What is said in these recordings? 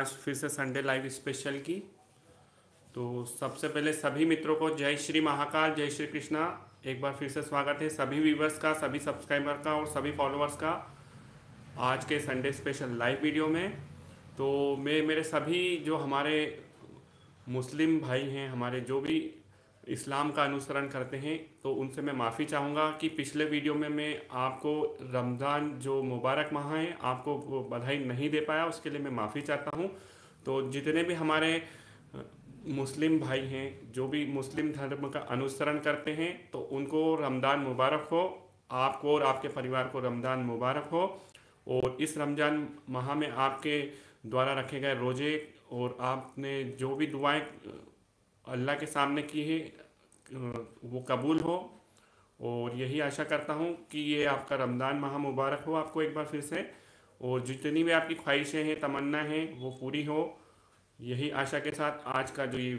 आज फिर से संडे लाइव स्पेशल की। तो सबसे पहले सभी मित्रों को जय श्री महाकाल, जय श्री कृष्णा। एक बार फिर से स्वागत है सभी व्यूवर्स का, सभी सब्सक्राइबर का और सभी फॉलोअर्स का आज के संडे स्पेशल लाइव वीडियो में। तो मैं, मेरे सभी जो हमारे मुस्लिम भाई हैं, हमारे जो भी इस्लाम का अनुसरण करते हैं तो उनसे मैं माफ़ी चाहूँगा कि पिछले वीडियो में मैं आपको रमज़ान जो मुबारक माह है, आपको वो बधाई नहीं दे पाया, उसके लिए मैं माफ़ी चाहता हूँ। तो जितने भी हमारे मुस्लिम भाई हैं, जो भी मुस्लिम धर्म का अनुसरण करते हैं तो उनको रमज़ान मुबारक हो, आपको और आपके परिवार को रमज़ान मुबारक हो, और इस रमज़ान माह में आपके द्वारा रखे गए रोज़े और आपने जो भी दुआएँ अल्लाह के सामने की है वो कबूल हो। और यही आशा करता हूँ कि ये आपका रमज़ान माह मुबारक हो आपको एक बार फिर से। और जितनी भी आपकी ख्वाहिशें हैं, तमन्ना हैं, वो पूरी हो। यही आशा के साथ आज का जो ये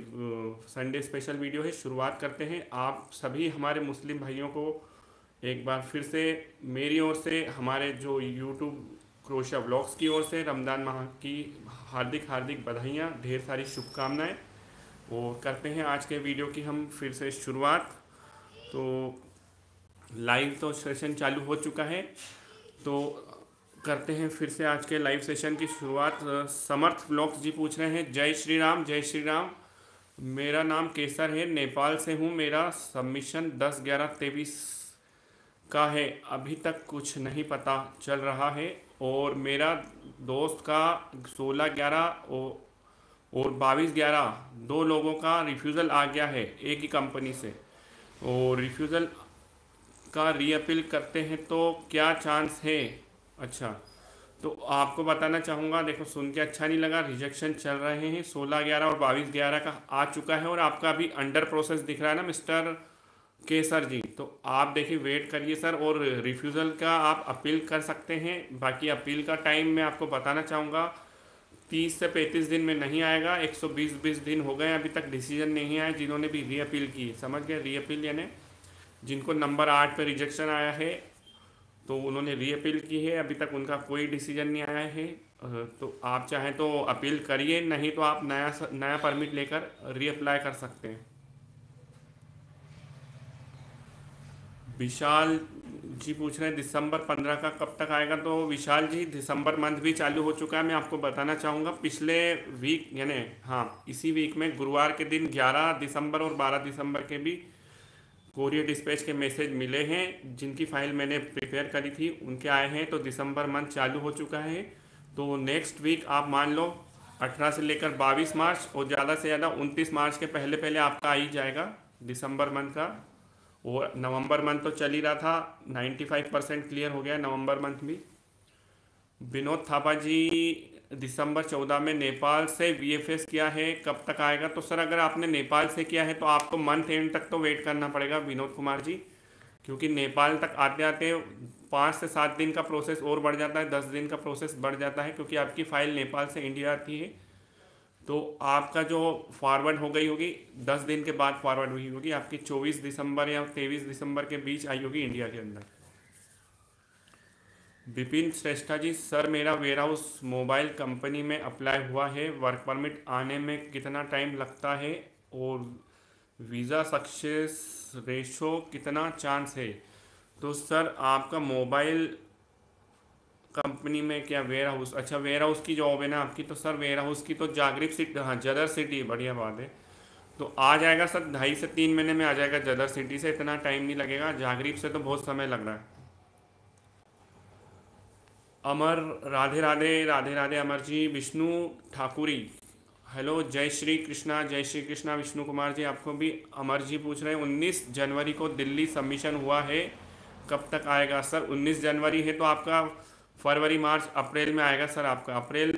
संडे स्पेशल वीडियो है, शुरुआत करते हैं। आप सभी हमारे मुस्लिम भाइयों को एक बार फिर से मेरी ओर से, हमारे जो यूट्यूब क्रोशा ब्लॉग्स की ओर से, रमज़ान माह की हार्दिक हार्दिक बधाइयाँ, ढेर सारी शुभकामनाएँ। और करते हैं आज के वीडियो की हम फिर से शुरुआत। तो लाइव तो सेशन चालू हो चुका है। तो करते हैं फिर से आज के लाइव सेशन की शुरुआत। समर्थ ब्लॉक्स जी पूछ रहे हैं, जय श्री राम, जय श्री राम। मेरा नाम केसर है, नेपाल से हूँ। मेरा सबमिशन दस ग्यारह तेईस का है। अभी तक कुछ नहीं पता चल रहा है। और मेरा दोस्त का सोलह ग्यारह और बाईस ग्यारह, दो लोगों का रिफ्यूज़ल आ गया है एक ही कंपनी से। और रिफ्यूज़ल का रीअपील करते हैं तो क्या चांस है? अच्छा तो आपको बताना चाहूँगा, देखो सुन के अच्छा नहीं लगा रिजेक्शन चल रहे हैं, सोलह ग्यारह और बाईस ग्यारह का आ चुका है और आपका अभी अंडर प्रोसेस दिख रहा है ना मिस्टर के सर जी। तो आप देखिए वेट करिए सर और रिफ्यूज़ल का आप अपील कर सकते हैं। बाकी अपील का टाइम मैं आपको बताना चाहूँगा तीस से पैंतीस दिन में नहीं आएगा, एक सौ बीस बीस दिन हो गए अभी तक डिसीज़न नहीं आया, जिन्होंने भी रीअपील की समझ गए? रीअपील यानी जिनको नंबर आठ पे रिजेक्शन आया है तो उन्होंने रीअपील की है, अभी तक उनका कोई डिसीज़न नहीं आया है। तो आप चाहें तो अपील करिए, नहीं तो आप नया नया परमिट लेकर रीअप्लाई कर सकते हैं। विशाल जी पूछ रहे हैं, दिसंबर पंद्रह का कब तक आएगा? तो विशाल जी, दिसंबर मंथ भी चालू हो चुका है। मैं आपको बताना चाहूँगा, पिछले वीक यानी हाँ इसी वीक में गुरुवार के दिन ग्यारह दिसंबर और बारह दिसंबर के भी कोरियर डिस्पैच के मैसेज मिले हैं, जिनकी फ़ाइल मैंने प्रिपेयर करी थी, उनके आए हैं। तो दिसंबर मंथ चालू हो चुका है। तो नेक्स्ट वीक आप मान लो, अठारह से लेकर बाईस मार्च और ज़्यादा से ज़्यादा उनतीस मार्च के पहले पहले आपका आ ही जाएगा, दिसंबर मंथ का। और नवंबर मंथ तो चल ही रहा था नाइन्टी फाइव परसेंट क्लियर हो गया नवंबर मंथ भी। विनोद थापा जी, दिसंबर चौदह में नेपाल से वीएफएस किया है, कब तक आएगा? तो सर, अगर आपने नेपाल से किया है तो आपको मंथ एंड तक तो वेट करना पड़ेगा विनोद कुमार जी, क्योंकि नेपाल तक आते आते पाँच से सात दिन का प्रोसेस और बढ़ जाता है, दस दिन का प्रोसेस बढ़ जाता है, क्योंकि आपकी फ़ाइल नेपाल से इंडिया आती है। तो आपका जो फॉरवर्ड हो गई होगी, दस दिन के बाद फॉरवर्ड हुई होगी, आपकी चौबीस दिसंबर या तेईस दिसंबर के बीच आई होगी इंडिया के अंदर। विपिन श्रेष्ठा जी, सर, मेरा वेयर हाउस मोबाइल कंपनी में अप्लाई हुआ है। वर्क परमिट आने में कितना टाइम लगता है? और वीज़ा सक्सेस रेशो कितना चांस है? तो सर, आपका मोबाइल कंपनी में क्या वेयर हाउस अच्छा वेयर हाउस की जॉब है ना आपकी तो सर वेयर हाउस की तो जागरिप सिटी हाँ जदर सिटी बढ़िया बात है। तो आ जाएगा सर ढाई से तीन महीने में आ जाएगा जदर सिटी से, इतना टाइम नहीं लगेगा जागरिप से तो बहुत समय लग रहा है। अमर, राधे राधे राधे राधे अमर जी, विष्णु ठाकुरी, हेलो, जय श्री कृष्णा, जय श्री कृष्णा, विष्णु कुमार जी, आपको भी अमर जी पूछ रहे हैं, उन्नीस जनवरी को दिल्ली सबमिशन हुआ है, कब तक आएगा सर उन्नीस जनवरी है तो आपका फरवरी, मार्च, अप्रैल में आएगा सर आपका। अप्रैल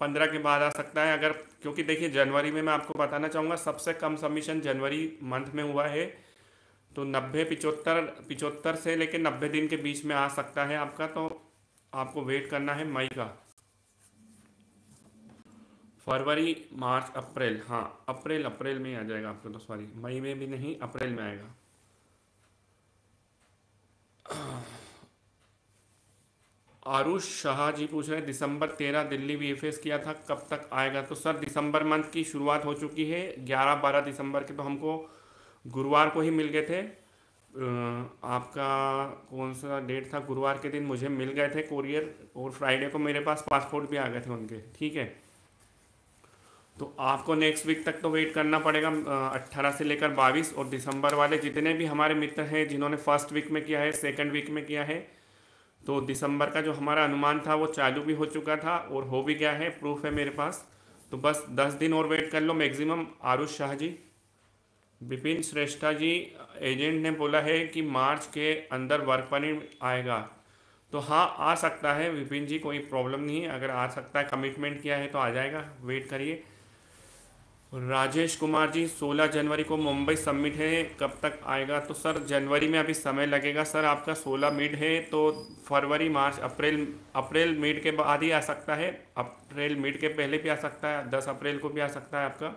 पंद्रह के बाद आ सकता है अगर, क्योंकि देखिए जनवरी में मैं आपको बताना चाहूँगा, सबसे कम सबमिशन जनवरी मंथ में हुआ है। तो नब्बे पिचहत्तर पिचहत्तर से लेकर नब्बे दिन के बीच में आ सकता है आपका तो आपको वेट करना है मई का। फरवरी, मार्च, अप्रैल हाँ अप्रैल अप्रैल में ही आ जाएगा आपको तो सॉरी मई में भी नहीं, अप्रैल में आएगा। आरुष शाह जी पूछ रहे हैं, दिसंबर तेरह दिल्ली वी किया था, कब तक आएगा? तो सर, दिसंबर मंथ की शुरुआत हो चुकी है, ग्यारह बारह दिसंबर के तो हमको गुरुवार को ही मिल गए थे। आपका कौन सा डेट था? गुरुवार के दिन मुझे मिल गए थे कोरियर और फ्राइडे को मेरे पास पासपोर्ट भी आ गए थे उनके, ठीक है? तो आपको नेक्स्ट वीक तक तो वेट करना पड़ेगा अट्ठारह से लेकर बाईस और दिसंबर वाले जितने भी हमारे मित्र हैं, जिन्होंने फ़र्स्ट वीक में किया है सेकंड वीक में किया है तो दिसंबर का जो हमारा अनुमान था, वो चालू भी हो चुका था और हो भी गया है, प्रूफ है मेरे पास। तो बस दस दिन और वेट कर लो मैक्सिमम आरुष शाह जी। विपिन श्रेष्ठा जी एजेंट ने बोला है कि मार्च के अंदर वर्क परमिट आएगा। तो हाँ आ सकता है, विपिन जी, कोई प्रॉब्लम नहीं है। अगर आ सकता है कमिटमेंट किया है तो आ जाएगा। वेट करिए। राजेश कुमार जी 16 जनवरी को मुंबई सबमिट है। कब तक आएगा? तो सर, जनवरी में अभी समय लगेगा। सर, आपका 16 मिड है तो फरवरी, मार्च, अप्रैल अप्रैल मिड के बाद ही आ सकता है। अप्रैल मिड के पहले भी आ सकता है 10 अप्रैल को भी आ सकता है आपका।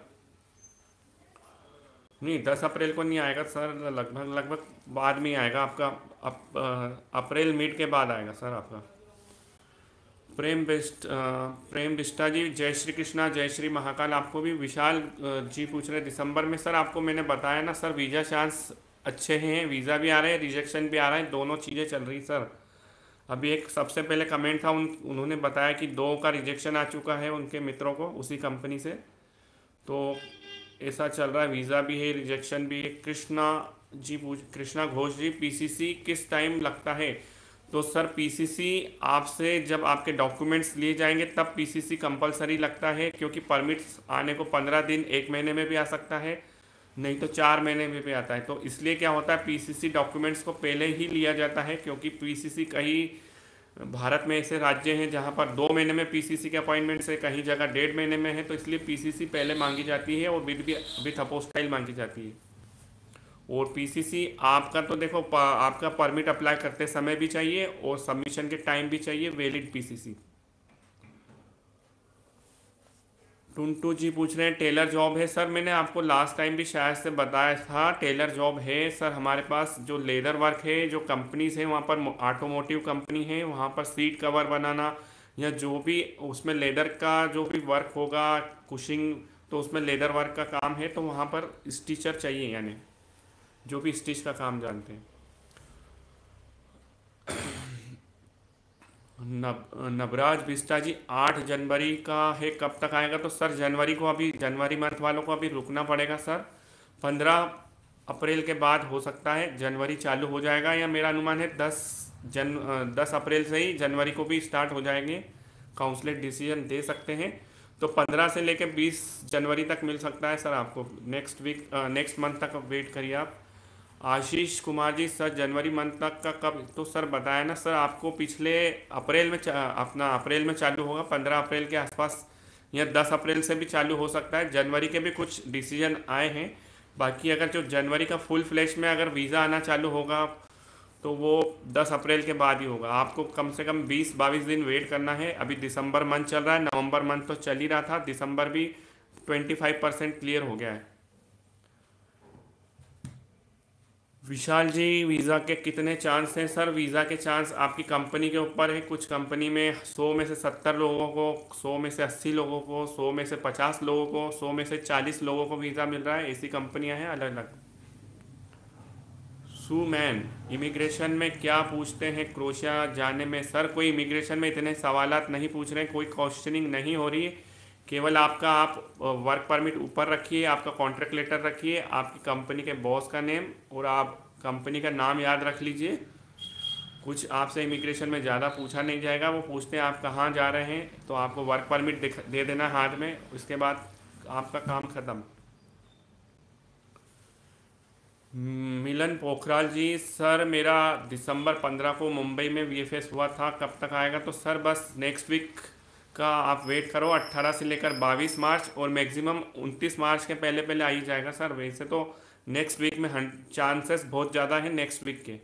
नहीं 10 अप्रैल को नहीं आएगा सर, लगभग लगभग बाद में आएगा आपका। अप्रैल मिड के बाद आएगा सर आपका। प्रेम बिस्ट प्रेम बिस्टा जी, जय श्री कृष्णा, जय श्री महाकाल। आपको भी विशाल जी पूछ रहे दिसंबर में सर आपको मैंने बताया ना, सर, वीज़ा चांस अच्छे हैं, वीज़ा भी आ रहे हैं, रिजेक्शन भी आ रहा है, दोनों चीज़ें चल रही सर। अभी एक सबसे पहले कमेंट था, उन, उन्होंने बताया कि दो का रिजेक्शन आ चुका है उनके मित्रों को, उसी कंपनी से। तो ऐसा चल रहा है, वीज़ा भी है, रिजेक्शन भी है। कृष्णा जी पूछ, कृष्णा घोष जी पीसीसी किस टाइम लगता है? तो सर पीसीसी आपसे जब आपके डॉक्यूमेंट्स लिए जाएँगे, तब पीसीसी कंपलसरी लगता है, क्योंकि परमिट्स आने को पंद्रह दिन, एक महीने में भी आ सकता है, नहीं तो चार महीने में भी आता है। तो इसलिए क्या होता है पीसीसी डॉक्यूमेंट्स को पहले ही लिया जाता है, क्योंकि पीसीसी कहीं भारत में ऐसे राज्य हैं जहाँ पर दो महीने में पीसीसी के अपॉइंटमेंट्स है, कहीं जगह डेढ़ महीने में है तो इसलिए पीसीसी पहले मांगी जाती है और विद विथ अपोस्टाइल मांगी जाती है। और पीसीसी आपका तो देखो आपका परमिट अप्लाई करते समय भी चाहिए और सबमिशन के टाइम भी चाहिए वैलिड पीसीसी टुंटू जी पूछ रहे हैं टेलर जॉब है सर? मैंने आपको लास्ट टाइम भी शायद से बताया था टेलर जॉब है सर हमारे पास, जो लेदर वर्क है, जो कंपनीज़ है, वहाँ पर ऑटोमोटिव कंपनी है, वहाँ पर सीट कवर बनाना या जो भी, उसमें लेदर का जो भी वर्क होगा कुशिंग तो उसमें लेदर वर्क का काम है तो वहाँ पर स्टीचर चाहिए यानी। जो भी स्टिच का काम जानते हैं। नब, नबराज बिस्टा जी, आठ जनवरी का है, कब तक आएगा? तो सर, जनवरी को अभी, जनवरी मंथ वालों को अभी रुकना पड़ेगा, सर। पंद्रह अप्रैल के बाद हो सकता है, जनवरी चालू हो जाएगा, या मेरा अनुमान है दस जन, दस अप्रैल से ही जनवरी को भी स्टार्ट हो जाएँगे। काउंसलेट डिसीज़न दे सकते हैं। तो पंद्रह से लेकर बीस जनवरी तक मिल सकता है, सर, आपको। नेक्स्ट वीक, नेक्स्ट मंथ तक वेट करिए आप। आशीष कुमार जी, सर, जनवरी मंथ तक का कब? तो सर, बताया ना सर, आपको पिछले अप्रैल में अपना अप्रैल में चालू होगा, पंद्रह अप्रैल के आसपास, या दस अप्रैल से भी चालू हो सकता है। जनवरी के भी कुछ डिसीज़न आए हैं। बाकी अगर जो जनवरी का फुल फ्लैश में अगर वीज़ा आना चालू होगा तो वो दस अप्रैल के बाद ही होगा। आपको कम से कम बीस बाईस दिन वेट करना है। अभी दिसंबर मंथ चल रहा है, नवंबर मंथ तो चल ही रहा था। दिसंबर भी ट्वेंटी फाइव परसेंट क्लियर हो गया है। विशाल जी, वीज़ा के कितने चांस हैं? सर, वीज़ा के चांस आपकी कंपनी के ऊपर है। कुछ कंपनी में सौ में से सत्तर लोगों को, सौ में से अस्सी लोगों को, सौ में से पचास लोगों को, सौ में से चालीस लोगों को वीज़ा मिल रहा है। ऐसी कंपनियाँ हैं अलग अलग सू मैन, इमिग्रेशन में क्या पूछते हैं क्रोशिया जाने में? सर, कोई इमिग्रेशन में इतने सवाल नहीं पूछ रहे कोई क्वेश्चनिंग नहीं हो रही केवल आपका आप वर्क परमिट ऊपर रखिए, आपका कॉन्ट्रैक्ट लेटर रखिए, आपकी कंपनी के बॉस का नेम और आप कंपनी का नाम याद रख लीजिए। कुछ आपसे इमिग्रेशन में ज़्यादा पूछा नहीं जाएगा, वो पूछते हैं आप कहाँ जा रहे हैं तो आपको वर्क परमिट दे देना हाथ में, उसके बाद आपका काम ख़त्म। मिलन पोखराल जी, सर, मेरा दिसंबर पंद्रह को मुंबई में वी हुआ था, कब तक आएगा? तो सर, बस नेक्स्ट वीक का आप वेट करो 18 से लेकर 22 मार्च और मैक्सिमम 29 मार्च के पहले पहले आ ही जाएगा सर। वैसे तो नेक्स्ट वीक में चांसेस बहुत ज़्यादा है नेक्स्ट वीक के।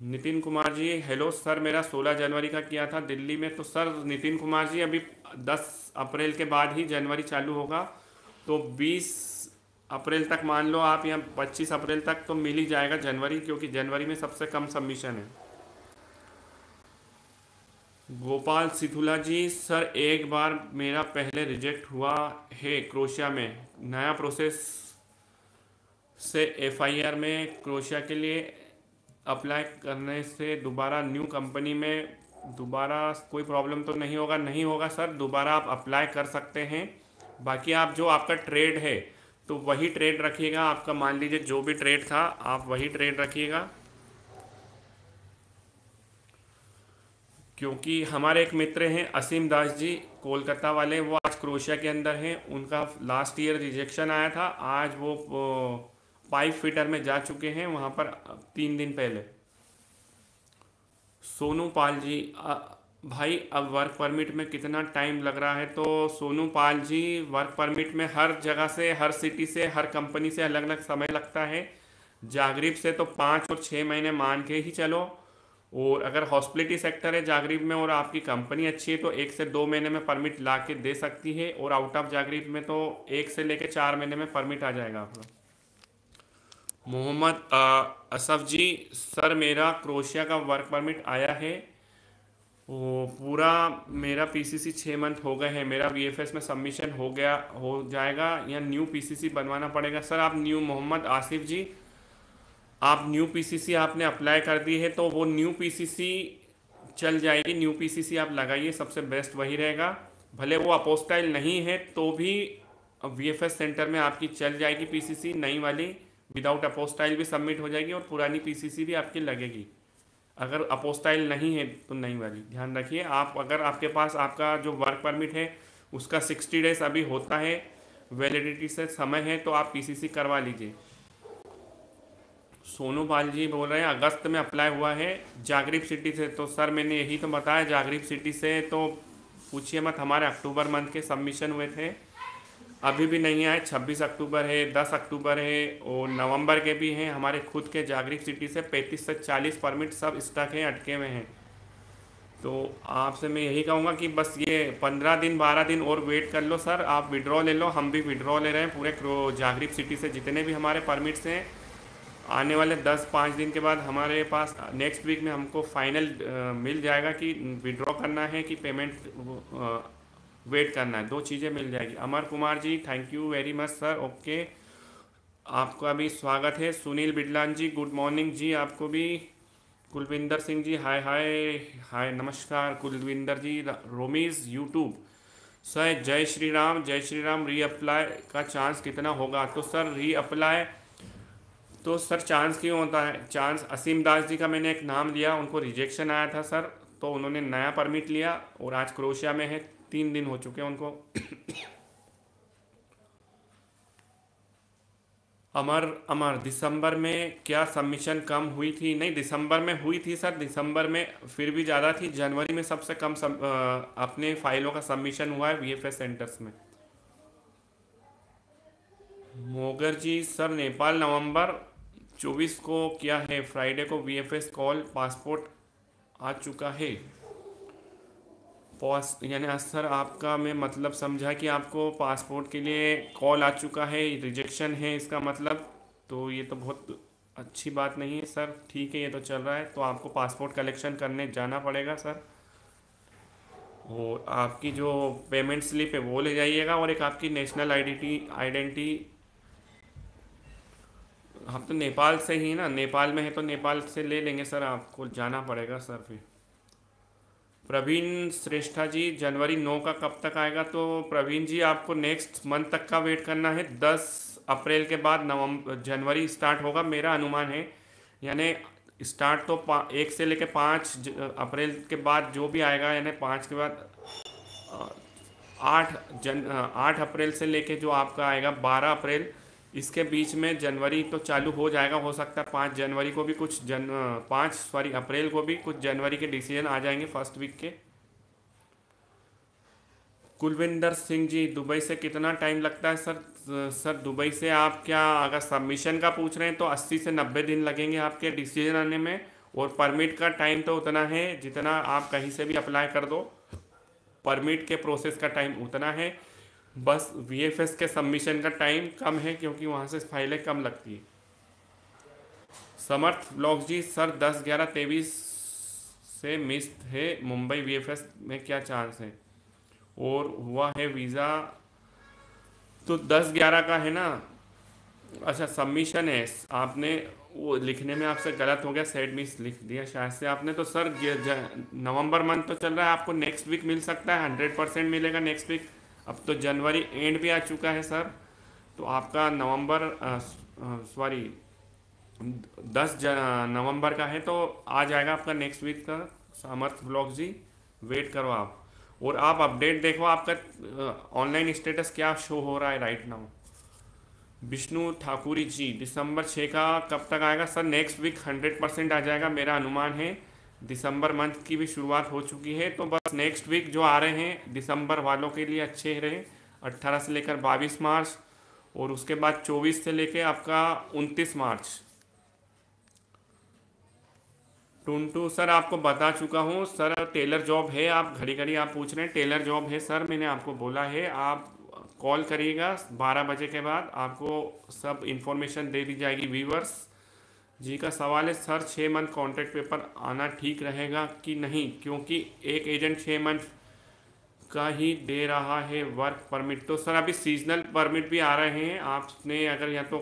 नितिन कुमार जी हेलो सर, मेरा 16 जनवरी का किया था दिल्ली में। तो सर, नितिन कुमार जी, अभी 10 अप्रैल के बाद ही जनवरी चालू होगा। तो 20 अप्रैल तक मान लो आप या 25 अप्रैल तक तो मिल ही जाएगा जनवरी, क्योंकि जनवरी में सबसे कम सबमिशन है। गोपाल सिथुला जी, सर, एक बार मेरा पहले रिजेक्ट हुआ है क्रोशिया में। नया प्रोसेस से एफआईआर में क्रोशिया के लिए अप्लाई करने से दोबारा न्यू कंपनी में दोबारा कोई प्रॉब्लम तो नहीं होगा? नहीं होगा, सर। दोबारा आप अप्लाई कर सकते हैं। बाकी आप जो आपका ट्रेड है तो वही ट्रेड रखिएगा। आपका मान लीजिए जो भी ट्रेड था, आप वही ट्रेड रखिएगा। क्योंकि हमारे एक मित्र हैं, असीम दास जी, कोलकाता वाले, वो आज क्रोशिया के अंदर हैं। उनका लास्ट ईयर रिजेक्शन आया था। आज वो पाइप फिटर में जा चुके हैं, वहाँ पर, तीन दिन पहले। सोनू पाल जी भाई, अब वर्क परमिट में कितना टाइम लग रहा है? तो सोनू पाल जी वर्क परमिट में हर जगह से, हर सिटी से, हर कंपनी से अलग अलग समय लगता है। जागरीब से तो पाँच और छः महीने मान के ही चलो। और अगर हॉस्पिटलिटी सेक्टर है जागरीब में और आपकी कंपनी अच्छी है तो एक से दो महीने में परमिट ला के दे सकती है और आउट ऑफ़ जागरीब में तो एक से लेकर चार महीने में परमिट आ जाएगा आपका। मोहम्मद असफ जी, सर, मेरा क्रोशिया का वर्क परमिट आया है। वो पूरा मेरा पीसीसी छः मंथ हो गए हैं। मेरा वीएफएस में सबमिशन हो गया, हो जाएगा या न्यू पीसीसी बनवाना पड़ेगा। सर, आप न्यू मोहम्मद आसिफ जी आप न्यू पीसीसी आपने अप्लाई कर दी है तो वो न्यू पीसीसी चल जाएगी। न्यू पीसीसी आप लगाइए, सबसे बेस्ट वही रहेगा। भले वो अपोस्टाइल नहीं है तो भी वीएफएस सेंटर में आपकी चल जाएगी पीसीसी नई वाली विदाउट अपोस्टाइल भी सबमिट हो जाएगी और पुरानी पीसीसी भी आपकी लगेगी। अगर अपोस्टाइल नहीं है तो नहीं वाली। ध्यान रखिए, आप अगर आपके पास आपका जो वर्क परमिट है, उसका सिक्सटी डेज़ अभी होता है वैलिडिटी से समय है तो आप पीसीसी करवा लीजिए। सोनू पाल जी बोल रहे हैं, अगस्त में अप्लाई हुआ है जागरीब सिटी से। तो सर, मैंने यही तो बताया, जागरीब सिटी से तो पूछिए मत, हमारे अक्टूबर मंथ के सबमिशन हुए थे। अभी भी नहीं आए 26 अक्टूबर है 10 अक्टूबर है और नवंबर के भी हैं। हमारे खुद के जागरिक सिटी से 35 से 40 परमिट सब स्टक हैं, अटके हुए हैं। तो आपसे मैं यही कहूँगा कि बस ये 15 दिन 12 दिन और वेट कर लो, सर। आप विड्रॉ ले लो, हम भी विड्रॉ ले रहे हैं पूरे जागरिक सिटी से, जितने भी हमारे परमिट्स हैं। आने वाले 10 पाँच दिन के बाद हमारे पास नेक्स्ट वीक में हमको फाइनल मिल जाएगा कि विड्रॉ करना है कि पेमेंट वेट करना है। दो चीज़ें मिल जाएगी। Amar Kumar ji thank you very much sir okay आपका भी स्वागत है। सुनील बिडलान जी गुड मॉर्निंग जी। आपको भी। Kulwinder Singh ji hi hi hi नमस्कार। कुलविंदर जी रोमीज यूट्यूब सर जय श्री राम जय श्री राम रीअप्लाई का चांस कितना होगा? तो सर रीअप्लाई तो सर चांस क्यों होता है? चांस असीम दास जी का मैंने एक नाम लिया उनको रिजेक्शन आया था सर। तो उन्होंने नया परमिट लिया और आज क्रोशिया में है तीन दिन हो चुके हैं उनको। अमर अमर दिसंबर में क्या सबमिशन कम हुई थी? नहीं दिसंबर में हुई थी सर। दिसंबर में फिर भी ज़्यादा थी। जनवरी में सबसे कम सब, आ, अपने फाइलों का सबमिशन हुआ है वीएफएस सेंटर्स में। मोगर जी सर नेपाल नवंबर 24 को क्या है। फ्राइडे को वीएफएस कॉल, पासपोर्ट आ चुका है। पॉस, यानी सर आपका मैं मतलब समझा कि आपको पासपोर्ट के लिए कॉल आ चुका है, रिजेक्शन है इसका मतलब। तो ये तो बहुत अच्छी बात नहीं है सर, ठीक है, ये तो चल रहा है। तो आपको पासपोर्ट कलेक्शन करने जाना पड़ेगा सर। और आपकी जो पेमेंट स्लिप है वो ले जाइएगा और एक आपकी नेशनल आइडेंटिटी आइडेंटिटी हम तो नेपाल से ही ना। नेपाल में है तो नेपाल से ले लेंगे सर, आपको जाना पड़ेगा सर फिर। प्रवीण श्रेष्ठा जी, जनवरी नौ का कब तक आएगा? तो प्रवीण जी, आपको नेक्स्ट मंथ तक का वेट करना है। दस अप्रैल के बाद नवंबर जनवरी स्टार्ट होगा, मेरा अनुमान है। यानी स्टार्ट तो एक से लेकर पाँच अप्रैल के बाद जो भी आएगा, यानी पाँच के बाद आठ जन आठ अप्रैल से लेके जो आपका आएगा, बारह अप्रैल इसके बीच में जनवरी तो चालू हो जाएगा, हो सकता है पाँच जनवरी को भी कुछ जन पाँच, सॉरी, अप्रैल को भी कुछ जनवरी के डिसीज़न आ जाएँगे फ़र्स्ट वीक के। कुलविंदर सिंह जी, दुबई से कितना टाइम लगता है सर? सर, दुबई से आप क्या अगर सबमिशन का पूछ रहे हैं तो 80 से 90 दिन लगेंगे आपके डिसीज़न आने में और परमिट का टाइम तो उतना है जितना आप कहीं से भी अप्लाई कर दो। परमिट के प्रोसेस का टाइम उतना है। बस वीएफएस के सबमिशन का टाइम कम है क्योंकि वहाँ से फाइलें कम लगती है। समर्थ ब्लॉक जी, सर दस ग्यारह तेईस से मिस है। मुंबई वीएफएस में क्या चांस है? और हुआ है वीज़ा तो दस ग्यारह का है ना? अच्छा सबमिशन है। आपने वो लिखने में आपसे गलत हो गया सेट मिस लिख दिया शायद से आपने। तो सर नवंबर मंथ तो चल रहा है, आपको नेक्स्ट वीक मिल सकता है हंड्रेड परसेंट मिलेगा नेक्स्ट वीक अब तो जनवरी एंड भी आ चुका है, सर। तो आपका नवंबर सॉरी दस नवंबर का है तो आ जाएगा आपका नेक्स्ट वीक का। सामर्थ ब्लॉग जी वेट करो आप। और आप अपडेट देखो आपका ऑनलाइन स्टेटस क्या शो हो रहा है राइट नाउ विष्णु ठाकुरी जी, दिसंबर छः का कब तक आएगा? Sir next week hundred percent आ जाएगा, मेरा अनुमान है। दिसंबर मंथ की भी शुरुआत हो चुकी है तो बस नेक्स्ट वीक जो आ रहे हैं, दिसंबर वालों के लिए अच्छे रहे। अट्ठारह से लेकर बाईस मार्च और उसके बाद चौबीस से लेकर आपका उनतीस मार्च। टुंटू सर, आपको बता चुका हूँ, सर, टेलर जॉब है, आप घड़ी घड़ी आप पूछ रहे हैं, टेलर जॉब है सर, मैंने आपको बोला है, आप कॉल करिएगा बारह बजे के बाद, आपको सब इन्फॉर्मेशन दे दी जाएगी वीवर्स जी का सवाल है, सर छः मंथ कॉन्ट्रैक्ट पेपर आना ठीक रहेगा कि नहीं? क्योंकि एक एजेंट छः मंथ का ही दे रहा है वर्क परमिट तो सर, अभी सीजनल परमिट भी आ रहे हैं। आपने अगर या तो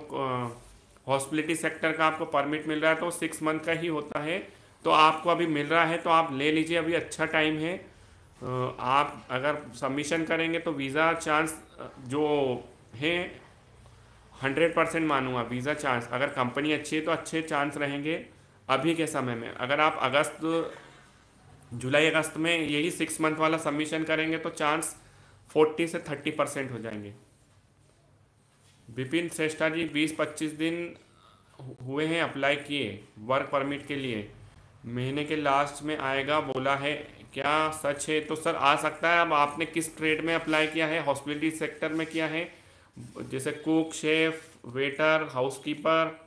हॉस्पिटलिटी सेक्टर का आपको परमिट मिल रहा है तो सिक्स मंथ का ही होता है। तो आपको अभी मिल रहा है तो आप ले लीजिए, अभी अच्छा टाइम है। आप अगर सबमिशन करेंगे तो वीज़ा चांस जो है हंड्रेड परसेंट मानूँगा, वीज़ा चांस अगर कंपनी अच्छी है तो अच्छे चांस रहेंगे अभी के समय में। अगर आप अगस्त, जुलाई, अगस्त में यही सिक्स मंथ वाला सबमिशन करेंगे तो चांस फोर्टी से थर्टी परसेंट हो जाएँगे। विपिन श्रेष्ठा जी, बीस पच्चीस दिन हुए हैं अप्लाई किए वर्क परमिट के लिए। महीने के लास्ट में आएगा, बोला है, क्या सच है? तो सर, आ सकता है, अब आपने किस ट्रेड में अप्लाई किया है? हॉस्पिटलिटी सेक्टर में किया है? जैसे cook chef waiter housekeeper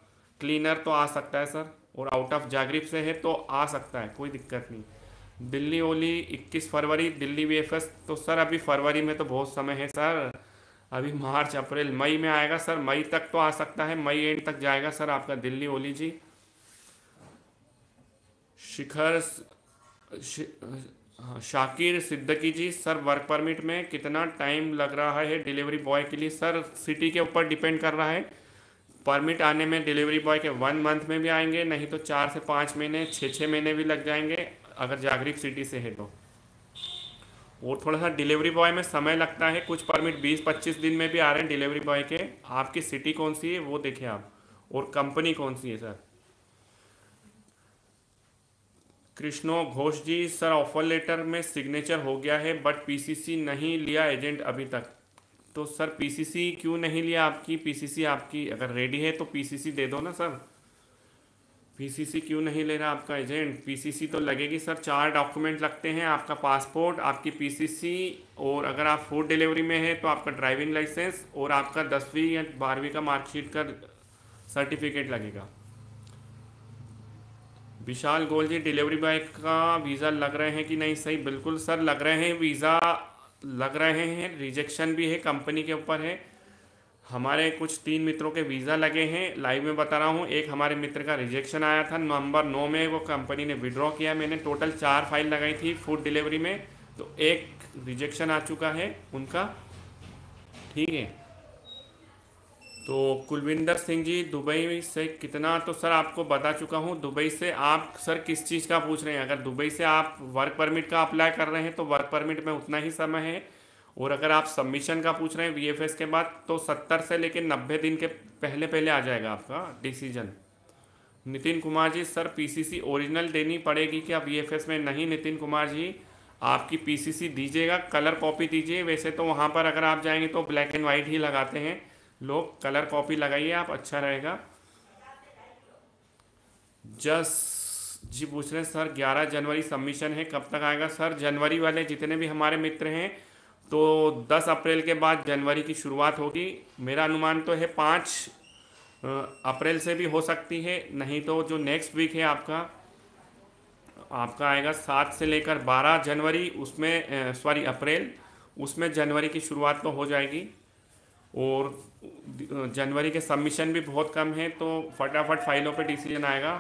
cleaner तो आ सकता है सर और आउट ऑफ़ जागरीब से है तो आ सकता है, कोई दिक्कत नहीं। दिल्ली ओली 21 फरवरी, दिल्ली वीएफएस तो सर अभी फरवरी में तो बहुत समय है सर अभी मार्च, अप्रैल, मई में आएगा सर मई तक तो आ सकता है, मई एंड तक जाएगा सर आपका दिल्ली ओली जी। शिखर हाँ, Shakir Siddiqui ji sir work permit में कितना टाइम लग रहा है डिलीवरी बॉय के लिए? सर सिटी के ऊपर डिपेंड कर रहा है। परमिट आने में डिलीवरी बॉय के वन मंथ में भी आएँगे नहीं तो चार से पाँच महीने छः छः महीने भी लग जाएँगे अगर जागरिक सिटी से है तो। और थोड़ा सा डिलीवरी बॉय में समय लगता है कुछ परमिट बीस पच्चीस दिन में भी आ रहे हैं डिलीवरी बॉय के। आपकी सिटी कौन सी है वो देखें आप। और कंपनी कौन सी है sir? Krishna, Ghosh ji, sir offer letter में सिग्नेचर हो गया है बट पीसीसी नहीं लिया एजेंट अभी तक। तो सर पीसीसी क्यों नहीं लिया आपकी? पीसीसी आपकी, अगर रेडी है तो पीसीसी दे दो ना, सर। पीसीसी क्यों नहीं ले रहा आपका एजेंट पीसीसी तो लगेगी, सर, चार डॉक्यूमेंट लगते हैं, आपका पासपोर्ट आपकी पीसीसी और अगर आप फ़ूड डिलीवरी में है तो आपका ड्राइविंग लाइसेंस और आपका दसवीं या बारहवीं का मार्कशीट का सर्टिफिकेट लगेगा। विशाल गोल जी डिलीवरी बॉय का वीज़ा लग रहे हैं कि नहीं? सही, बिल्कुल सर, लग रहे हैं। वीज़ा लग रहे हैं। रिजेक्शन भी है कंपनी के ऊपर है। हमारे कुछ तीन मित्रों के वीज़ा लगे हैं। लाइव में बता रहा हूँ, एक हमारे मित्र का रिजेक्शन आया था। नवंबर नौ में वो कंपनी ने विड्रॉ किया। मैंने टोटल चार फ़ाइल लगाई थी फ़ूड डिलीवरी में। तो एक रिजेक्शन आ चुका है उनका। ठीक है। तो कुलविंदर सिंह जी, दुबई से कितना तो सर आपको बता चुका हूँ, दुबई से आप, सर किस चीज़ का पूछ रहे हैं? अगर दुबई से आप वर्क परमिट का अप्लाई कर रहे हैं तो वर्क परमिट में उतना ही समय है। और अगर आप सबमिशन का पूछ रहे हैं वीएफएस के बाद तो सत्तर से लेकर नब्बे दिन के पहले पहले आ जाएगा आपका decision Nitin Kumar ji, sir PCC original देनी पड़ेगी क्या वीएफएस में? नहीं, नितिन कुमार जी, आपकी पीसीसी दीजिएगा कलर कॉपी दीजिए। वैसे तो वहाँ पर अगर आप जाएँगे तो ब्लैक एंड वाइट ही लगाते हैं। लोग कलर कॉपी लगाइए आप अच्छा रहेगा। जस, जी पूछ रहे हैं, सर 11 जनवरी सबमिशन है, कब तक आएगा? सर, जनवरी वाले जितने भी हमारे मित्र हैं तो 10 अप्रैल के बाद जनवरी की शुरुआत होगी। मेरा अनुमान तो है पाँच अप्रैल से भी हो सकती है, नहीं तो जो नेक्स्ट वीक है आपका आपका आएगा सात से लेकर बारह जनवरी, उसमें सॉरी अप्रैल, उसमें जनवरी की शुरुआत तो हो जाएगी। और जनवरी के सबमिशन भी बहुत कम है तो फटाफट फाइलों पे डिसीज़न आएगा।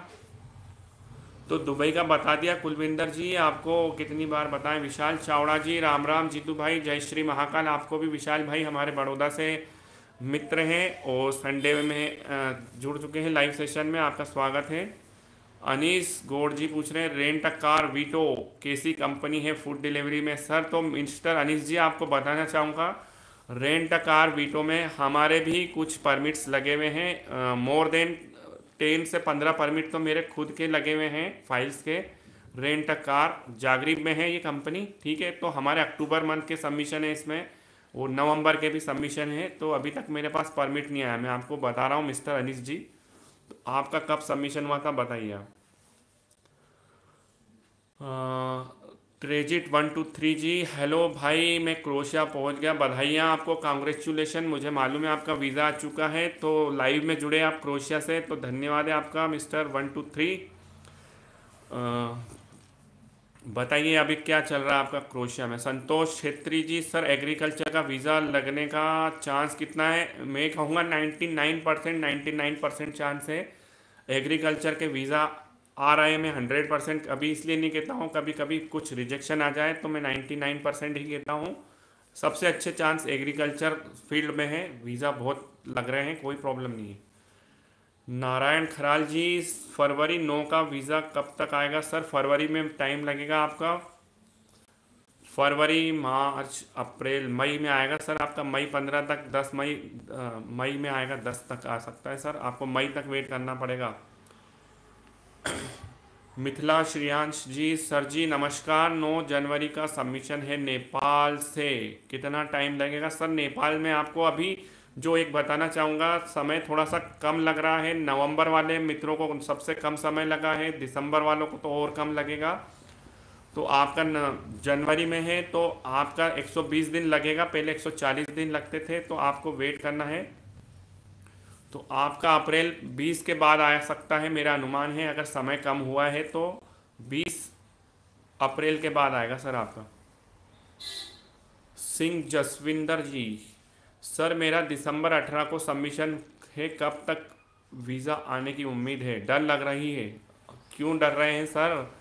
तो दुबई का बता दिया, कुलविंदर जी, आपको कितनी बार बताएँ? विशाल चावड़ा जी, राम राम, जीतू भाई, जय श्री महाकाल। आपको भी विशाल भाई हमारे बड़ौदा से मित्र हैं और संडे में जुड़ चुके हैं लाइव सेशन में। आपका स्वागत है। अनीस गौड़ जी पूछ रहे हैं रेंट अ कार वीटो, कैसी कंपनी है फ़ूड डिलीवरी में। सर तो मिस्टर अनीस जी, आपको बताना चाहूँगा रेंट अ कार वीटो में हमारे भी कुछ परमिट्स लगे हुए हैं। मोर देन टेन से पंद्रह परमिट तो मेरे खुद के लगे हुए हैं फाइल्स के। रेंट अ कार जागरीब में है ये कंपनी ठीक है? तो हमारे अक्टूबर मंथ के सबमिशन है इसमें। और नवंबर के भी सबमिशन है तो अभी तक मेरे पास परमिट नहीं आया। मैं आपको बता रहा हूँ, मिस्टर अनिश जी तो आपका कब सबमिशन हुआ था बताइए आप। क्रेजिट one two three ji. Hello भाई, मैं क्रोशिया पहुँच गया। बधाइयाँ आपको, कांग्रेचुलेशन। मुझे मालूम है आपका वीज़ा आ चुका है तो लाइव में जुड़े आप क्रोशिया से तो धन्यवाद है आपका, मिस्टर वन टू थ्री। बताइए अभी क्या चल रहा है आपका क्रोशिया में? संतोष छेत्री जी, सर, एग्रीकल्चर का वीज़ा लगने का चांस कितना है? मैं कहूँगा ninety nine percent ninety nine percent chance है एग्रीकल्चर के वीज़ा आ रहे हैं मैं हंड्रेड परसेंट, अभी इसलिए नहीं कहता हूँ कभी कभी कुछ रिजेक्शन आ जाए तो मैं नाइन्टी नाइन परसेंट ही कहता हूँ। सबसे अच्छे चांस एग्रीकल्चर फ़ील्ड में है वीज़ा बहुत लग रहे हैं, कोई प्रॉब्लम नहीं है। नारायण खराल जी, फरवरी नौ का वीज़ा कब तक आएगा? सर, फरवरी में टाइम लगेगा आपका? फरवरी, मार्च, अप्रैल, मई में आएगा सर आपका? मई पंद्रह तक, दस मई मई में आएगा, दस तक आ सकता है सर। आपको मई तक वेट करना पड़ेगा। मिथिला श्रियांश जी, सर जी, नमस्कार। 9 जनवरी का सबमिशन है नेपाल से। कितना टाइम लगेगा? सर, नेपाल में आपको अभी जो एक बताना चाहूँगा, समय थोड़ा सा कम लग रहा है। नवंबर वाले मित्रों को सबसे कम समय लगा है। दिसंबर वालों को तो और कम लगेगा। तो आपका जनवरी में है तो आपका 120 दिन लगेगा। पहले 140 दिन लगते थे तो आपको वेट करना है। तो आपका अप्रैल 20 के बाद आ सकता है, मेरा अनुमान है। अगर समय कम हुआ है तो 20 अप्रैल के बाद आएगा सर आपका। सिंह जसविंदर जी, सर मेरा दिसंबर 18 को सबमिशन है। कब तक वीज़ा आने की उम्मीद है? डर लग रही है। क्यों डर रहे हैं सर?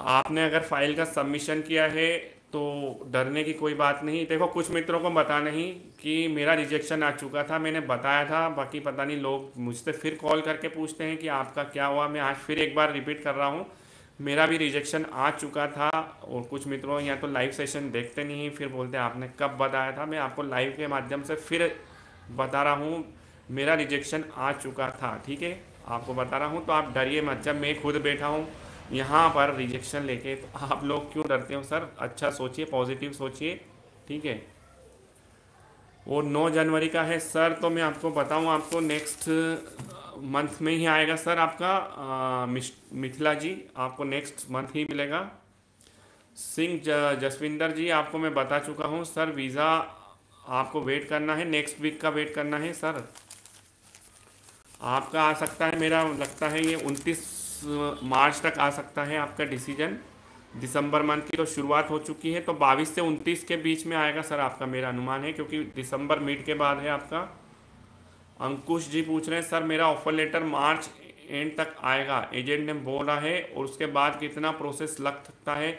आपने अगर फ़ाइल का सबमिशन किया है तो डरने की कोई बात नहीं। देखो, कुछ मित्रों को बता नहीं कि मेरा रिजेक्शन आ चुका था, मैंने बताया था, बाकी पता नहीं लोग मुझसे फिर कॉल करके पूछते हैं कि आपका क्या हुआ। मैं आज फिर एक बार रिपीट कर रहा हूँ, मेरा भी रिजेक्शन आ चुका था और कुछ मित्रों यहाँ तो लाइव सेशन देखते नहीं फिर बोलते आपने कब बताया था? मैं आपको लाइव के माध्यम से फिर बता रहा हूँ, मेरा रिजेक्शन आ चुका था, ठीक है? आपको बता रहा हूँ तो आप डरिए मत। जब मैं खुद बैठा हूँ यहाँ पर रिजेक्शन लेके तो आप लोग क्यों डरते हो, सर? अच्छा सोचिए पॉजिटिव सोचिए, ठीक है? वो नौ जनवरी का है, सर तो मैं आपको बताऊँ, आपको नेक्स्ट मंथ में ही आएगा, सर, आपका मिथिला जी, आपको नेक्स्ट मंथ ही मिलेगा। सिंह जसविंदर जी, आपको मैं बता चुका हूँ, सर वीज़ा आपको वेट करना है नेक्स्ट वीक का वेट करना है, सर। आपका आ सकता है, मेरा लगता है ये उनतीस मार्च तक आ सकता है आपका डिसीज़न। दिसंबर मंथ की तो शुरुआत हो चुकी है तो 22 से 29 के बीच में आएगा सर आपका मेरा अनुमान है, क्योंकि दिसंबर मिड के बाद है आपका। अंकुश जी पूछ रहे हैं, सर, मेरा ऑफ़र लेटर मार्च एंड तक आएगा। एजेंट ने बोला है, और उसके बाद कितना प्रोसेस लग सकता है?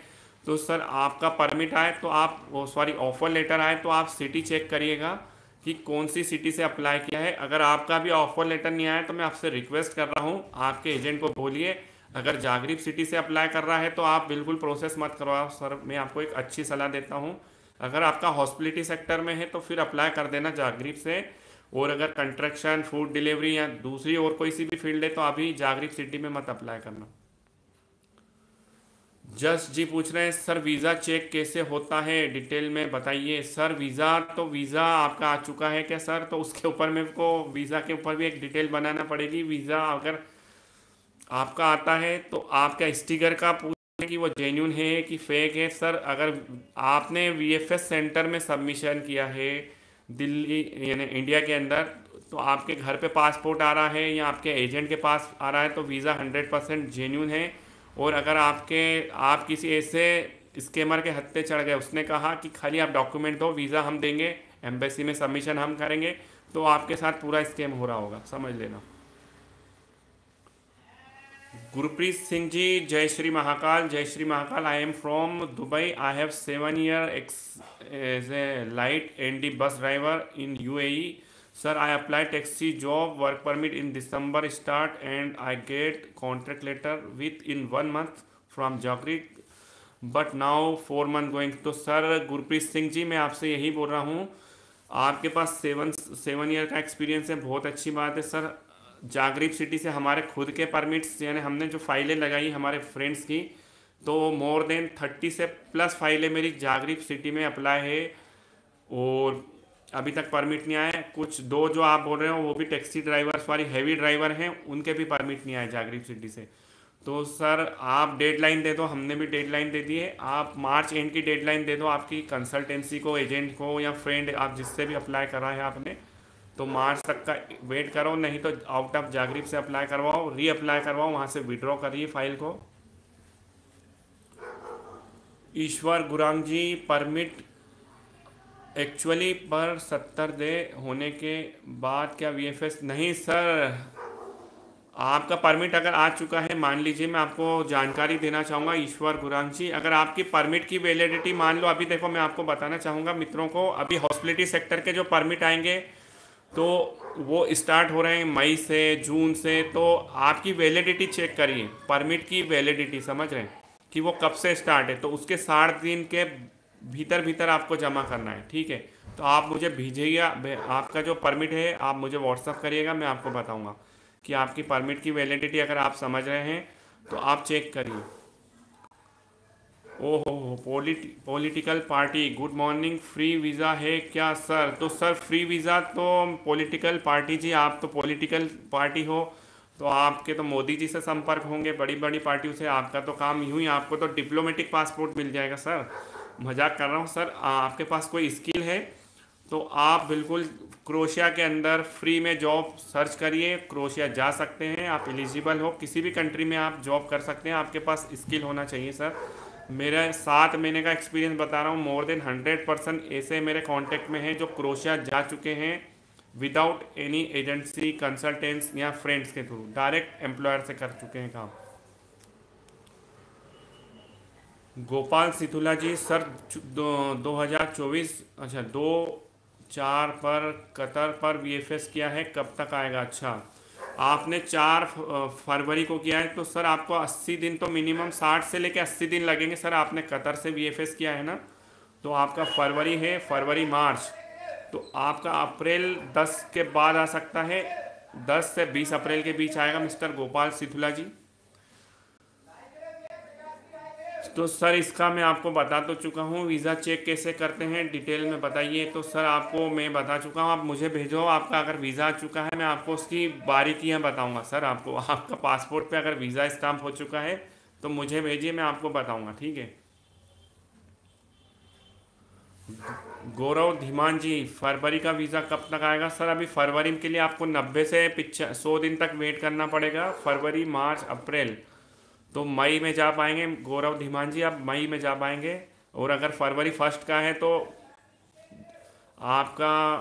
तो सर, आपका परमिट आए तो आप सॉरी ऑफ़र लेटर आए तो आप सिटी चेक करिएगा। कि कौन सी सिटी से अप्लाई किया है। अगर आपका भी ऑफ़र लेटर नहीं आया तो मैं आपसे रिक्वेस्ट कर रहा हूँ, आपके एजेंट को बोलिए। अगर जागरीब सिटी से अप्लाई कर रहा है तो आप बिल्कुल प्रोसेस मत करवाओ, सर, मैं आपको एक अच्छी सलाह देता हूँ। अगर आपका हॉस्पिटलिटी सेक्टर में है तो फिर अप्लाई कर देना जागरीब से। और अगर कंस्ट्रक्शन फ़ूड डिलीवरी या दूसरी और कोई सी भी फ़ील्ड है तो अभी जागरीब सिटी में मत अप्लाई करना। जस जी पूछ रहे हैं, सर, वीज़ा चेक कैसे होता है? डिटेल में बताइए। सर, वीज़ा तो वीज़ा आपका आ चुका है क्या, सर? तो उसके ऊपर मेरे को, वीज़ा के ऊपर भी एक डिटेल बनाना पड़ेगी। वीज़ा अगर आपका आता है तो आपका स्टिकर का पूछे कि वो जेन्यून है कि फेक है। सर, अगर आपने वीएफएस सेंटर में सबमिशन किया है, दिल्ली, यानी इंडिया के अंदर तो आपके घर पे पासपोर्ट आ रहा है या आपके एजेंट के पास आ रहा है तो वीज़ा हंड्रेड परसेंट जेन्यून है। और अगर आपके, आप किसी ऐसे स्केमर के हत्ते चढ़ गए, उसने कहा कि खाली आप डॉक्यूमेंट दो, वीज़ा हम देंगे, एम्बेसी में सबमिशन हम करेंगे तो आपके साथ पूरा स्केम हो रहा होगा, समझ लेना। गुरप्रीत सिंह जी, जय श्री महाकाल, जय Shri Mahakal I am from Dubai I have seven year ex as a light and D bus driver in UAE sir I apply taxi job work permit in December start and I get contract letter within one month from जॉकरी but now four month going तो sir Gurpreet Singh ji मैं आपसे यही बोल रहा हूँ, आपके पास seven seven year का एक्सपीरियंस है, बहुत अच्छी बात है सर जागरीब सिटी से हमारे खुद के परमिट्स यानी हमने जो फाइलें लगाई हमारे फ्रेंड्स की तो मोर देन थर्टी से प्लस फाइलें मेरी जागरीब सिटी में अप्लाई है और अभी तक परमिट नहीं आया कुछ दो जो आप बोल रहे हो, वो भी टैक्सी ड्राइवर्स वाली हैवी ड्राइवर हैं, उनके भी परमिट नहीं आए जागरीब सिटी से। तो सर, आप डेडलाइन दे दो, हमने भी डेडलाइन दे दी है आप मार्च एंड की डेडलाइन दे दो, आपकी कंसल्टेंसी को एजेंट को या फ्रेंड आप जिससे भी अप्लाई करा है आपने तो मार्च तक का वेट करो। नहीं तो आउट ऑफ़ जागरीब से अप्लाई करवाओ री अप्लाई करवाओ, वहाँ से विड्रॉ करिए फ़ाइल को। ईश्वर गुरांग जी परमिट एक्चुअली पर सत्तर दे होने के बाद क्या वीएफएस नहीं, सर। आपका परमिट अगर आ चुका है, मान लीजिए मैं आपको जानकारी देना चाहूँगा, ईश्वर गुरांग जी अगर आपकी परमिट की वैलिडिटी मान लो, अभी देखो मैं आपको बताना चाहूँगा मित्रों को, अभी हॉस्पिटलिटी सेक्टर के जो परमिट आएँगे तो वो स्टार्ट हो रहे हैं मई से, जून से तो आपकी वैलिडिटी चेक करिए परमिट की वैलिडिटी समझ रहे हैं कि वो कब से स्टार्ट है? तो उसके साठ दिन के भीतर भीतर आपको जमा करना है, ठीक है? तो आप मुझे भेजिएगा आपका जो परमिट है, आप मुझे व्हाट्सअप करिएगा, मैं आपको बताऊँगा कि आपकी परमिट की वैलिडिटी अगर आप समझ रहे हैं तो आप चेक करिए। ओ हो political party good morning free visa है क्या सर तो सर फ्री वीज़ा तो पॉलिटिकल पार्टी जी, आप तो पॉलिटिकल पार्टी हो तो आपके तो मोदी जी से संपर्क होंगे बड़ी बड़ी पार्टियों से, आपका तो काम यूँ ही, आपको तो डिप्लोमेटिक पासपोर्ट मिल जाएगा सर मज़ाक कर रहा हूँ, सर। आपके पास कोई स्किल है? तो आप बिल्कुल क्रोशिया के अंदर फ्री में जॉब सर्च करिए, क्रोशिया जा सकते हैं, आप एलिजिबल हो। किसी भी कंट्री में आप जॉब कर सकते हैं, आपके पास स्किल होना चाहिए, सर। मेरा सात महीने का एक्सपीरियंस बता रहा हूँ, मोर देन हंड्रेड परसेंट ऐसे मेरे कांटेक्ट में हैं जो क्रोशिया जा चुके हैं विदाउट एनी एजेंसी कंसल्टेंट्स या फ्रेंड्स के थ्रू डायरेक्ट एम्प्लॉयर से कर चुके हैं काम। गोपाल सिथुला जी, सर दो हज़ार चौबीस अच्छा दो, चार पर, कतर पर वीएफएस किया है, कब तक आएगा? अच्छा आपने चार फरवरी को किया है तो सर, आपको अस्सी दिन तो मिनिमम साठ से लेकर अस्सी दिन लगेंगे, सर, आपने कतर से वीएफएस किया है ना? तो आपका फरवरी है, फरवरी, मार्च तो आपका अप्रैल दस के बाद आ सकता है, दस से बीस अप्रैल के बीच आएगा मिस्टर गोपाल सिथुला जी। तो सर इसका मैं आपको बता तो चुका हूँ, वीज़ा चेक कैसे करते हैं, डिटेल में बताइए। तो सर आपको मैं बता चुका हूँ, आप मुझे भेजो, आपका अगर वीज़ा आ चुका है, मैं आपको उसकी बारीकियाँ बताऊँगा सर, आपको आपका पासपोर्ट पे अगर वीज़ा स्टाम्प हो चुका है तो मुझे भेजिए, मैं आपको बताऊँगा, ठीक है? गौरव धीमान जी, फरवरी का वीज़ा कब तक आएगा? सर, अभी फरवरी के लिए आपको नब्बे से पिछा, सौ दिन तक वेट करना पड़ेगा, फरवरी, मार्च, अप्रैल। तो मई में जा पाएँगे। गौरव धीमान जी, आप मई में जा पाएँगे। और अगर फरवरी फ़र्स्ट का है तो आपका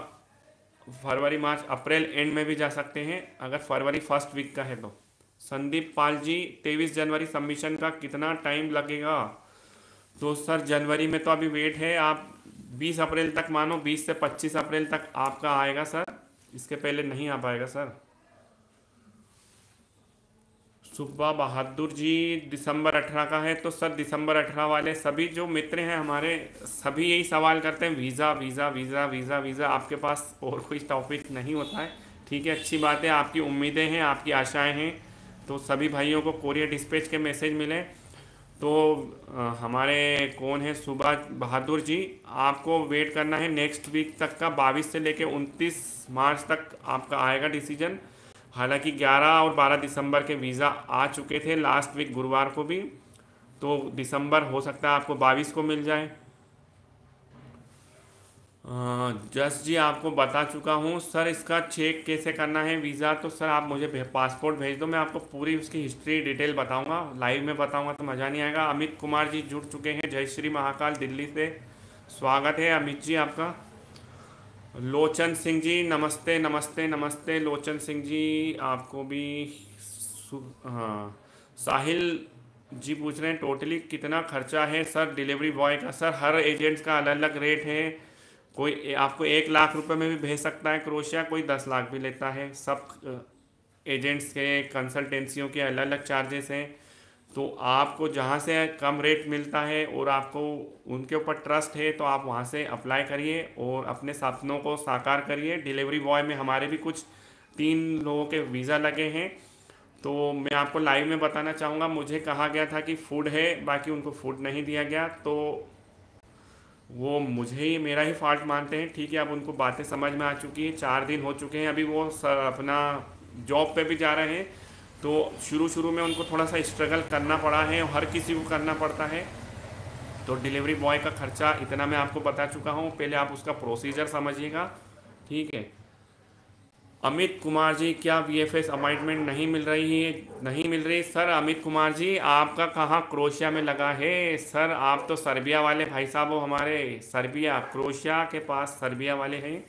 फरवरी, मार्च, अप्रैल एंड में भी जा सकते हैं। अगर फरवरी फ़र्स्ट वीक का है तो। संदीप पाल जी, तेईस जनवरी सबमिशन का कितना टाइम लगेगा? तो सर, जनवरी में तो अभी वेट है, आप 20 अप्रैल तक मानो 20 से 25 अप्रैल तक आपका आएगा, सर। इसके पहले नहीं आ पाएगा, सर। सुबह बहादुर जी दिसंबर अठारह का है तो सर दिसंबर अठारह वाले सभी जो मित्र हैं हमारे, सभी यही सवाल करते हैं, visa visa visa visa visa, आपके पास और कोई टॉपिक नहीं होता है। ठीक है, अच्छी बात है, आपकी उम्मीदें हैं, आपकी आशाएँ हैं तो सभी भाइयों को कोरियर डिस्पैच के मैसेज मिले। तो हमारे कौन है सुबह बहादुर जी, आपको वेट करना है नेक्स्ट वीक तक का बाईस से लेकर उनतीस मार्च तक आपका आएगा डिसीज़न हालाँकि 11 और 12 दिसंबर के वीज़ा आ चुके थे लास्ट वीक गुरुवार को भी तो दिसंबर हो सकता है आपको 22 को मिल जाए। जस्ट जी, आपको बता चुका हूँ, सर इसका चेक कैसे करना है वीज़ा तो सर आप मुझे पासपोर्ट भेज दो, मैं आपको पूरी उसकी हिस्ट्री डिटेल बताऊँगा, लाइव में बताऊँगा तो मज़ा नहीं आएगा। अमित कुमार जी जुड़ चुके हैं, जय श्री महाकाल, दिल्ली से। स्वागत है अमित जी आपका। लोचन सिंह जी, नमस्ते नमस्ते नमस्ते। लोचन सिंह जी, आपको भी हाँ साहिल जी पूछ रहे हैं टोटली कितना खर्चा है? सर डिलीवरी बॉय का, सर, हर एजेंट्स का अलग अलग रेट है। कोई, आपको एक लाख रुपए में भी भेज सकता है क्रोशिया, कोई दस लाख भी लेता है। सब एजेंट्स के कंसल्टेंसियों के अलग अलग चार्जेस हैं। तो आपको जहाँ से कम रेट मिलता है और आपको उनके ऊपर ट्रस्ट है तो आप वहाँ से अप्लाई करिए और अपने सपनों को साकार करिए। डिलीवरी बॉय में हमारे भी कुछ तीन लोगों के वीज़ा लगे हैं। तो मैं आपको लाइव में बताना चाहूँगा, मुझे कहा गया था कि फ़ूड है, बाकी उनको फ़ूड नहीं दिया गया। तो वो मुझे ही, मेरा ही फॉल्ट मानते हैं। ठीक है, अब उनको बातें समझ में आ चुकी हैं, चार दिन हो चुके हैं, अभी वो अपना जॉब पे भी जा रहे हैं। तो शुरू शुरू में उनको थोड़ा सा स्ट्रगल करना पड़ा है हर किसी को करना पड़ता है। तो डिलीवरी बॉय का खर्चा इतना मैं आपको बता चुका हूँ। पहले आप उसका प्रोसीजर समझिएगा, ठीक है? अमित कुमार जी, क्या वी एफ़ एस अपॉइंटमेंट नहीं मिल रही है? नहीं मिल रही। सर, अमित कुमार जी, आपका कहाँ क्रोशिया में लगा है? सर, आप तो सर्बिया वाले भाई साहब हो हमारे। सर्बिया, क्रोशिया के पास सर्बिया वाले हैं।